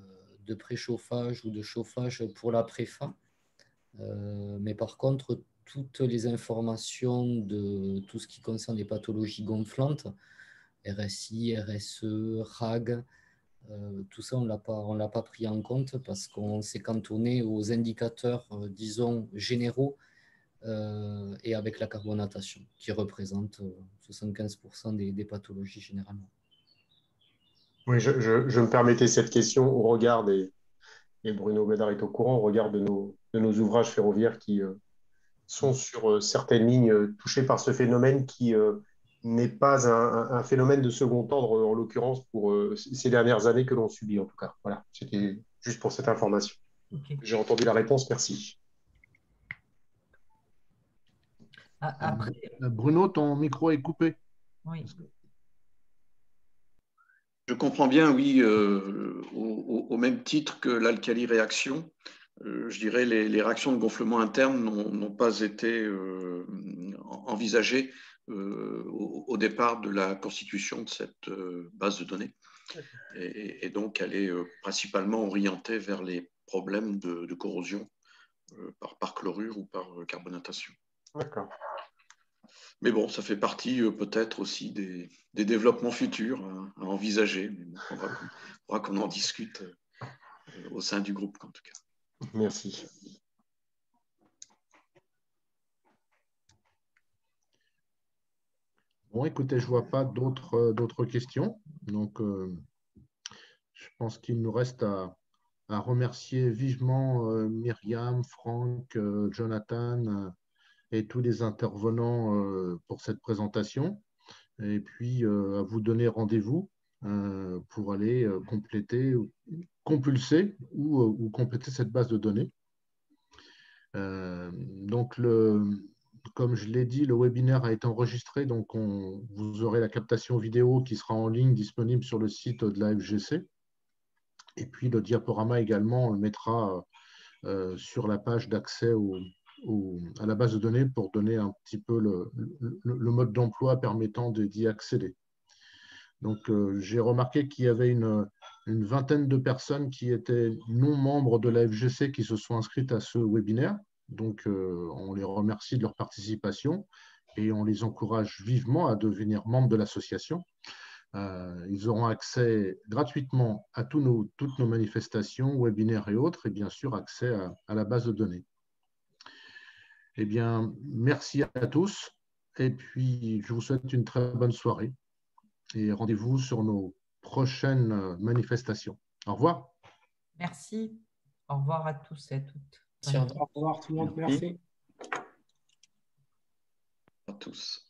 de préchauffage ou de chauffage pour la préfa. mais par contre, toutes les informations de tout ce qui concerne les pathologies gonflantes, RSI, RSE, RAG, tout ça, on ne l'a pas pris en compte parce qu'on s'est cantonné aux indicateurs, disons, généraux euh, et avec la carbonatation, qui représente 75% euh, des, pathologies généralement. Oui, je, me permettais cette question au regard des, et Bruno Bédard est au courant, au regard de nos, de nos ouvrages ferroviaires qui sont sur certaines lignes touchées par ce phénomène qui n'est pas un, phénomène de second ordre, en l'occurrence, pour ces dernières années que l'on subit, en tout cas. Voilà, c'était juste pour cette information. J'ai entendu la réponse, merci. Ah, Bruno, ton micro est coupé. Oui. Je comprends bien, oui, euh, au, même titre que l'alcali réaction, euh, je dirais les, les réactions de gonflement interne n'ont pas été euh, envisagées au, départ de la constitution de cette base de données. Et, donc, elle est principalement orientée vers les problèmes de, corrosion par, par, chlorure ou par carbonatation. D'accord. Mais bon, ça fait partie euh, peut-être aussi des, développements futurs à, envisager. on faudra qu'on en discute euh, au sein du groupe, en tout cas. Merci. Bon, écoutez, je ne vois pas d'autres euh, questions. Donc, je pense qu'il nous reste à, remercier vivement Myriam, Franck, Jonathan et tous les intervenants euh, pour cette présentation. Et puis, euh, à vous donner rendez-vous euh, pour aller compléter, compulser ou, compléter cette base de données. donc, comme je l'ai dit, le webinaire a été enregistré, donc on, vous aurez la captation vidéo qui sera en ligne disponible sur le site de la FGC. Et puis le diaporama également, on le mettra sur la page d'accès au, à la base de données pour donner un petit peu le, mode d'emploi permettant d'y accéder. Donc, euh, j'ai remarqué qu'il y avait une, vingtaine de personnes qui étaient non membres de la FGC qui se sont inscrites à ce webinaire. Donc, euh, on les remercie de leur participation et on les encourage vivement à devenir membres de l'association. Euh, ils auront accès gratuitement à toutes nos manifestations, webinaires et autres, et bien sûr accès à la base de données. Eh bien, merci à tous. Et puis, je vous souhaite une très bonne soirée. Et rendez-vous sur nos prochaines manifestations. Au revoir. Merci. Au revoir à tous et à toutes. Au revoir tout le monde. Merci. À tous.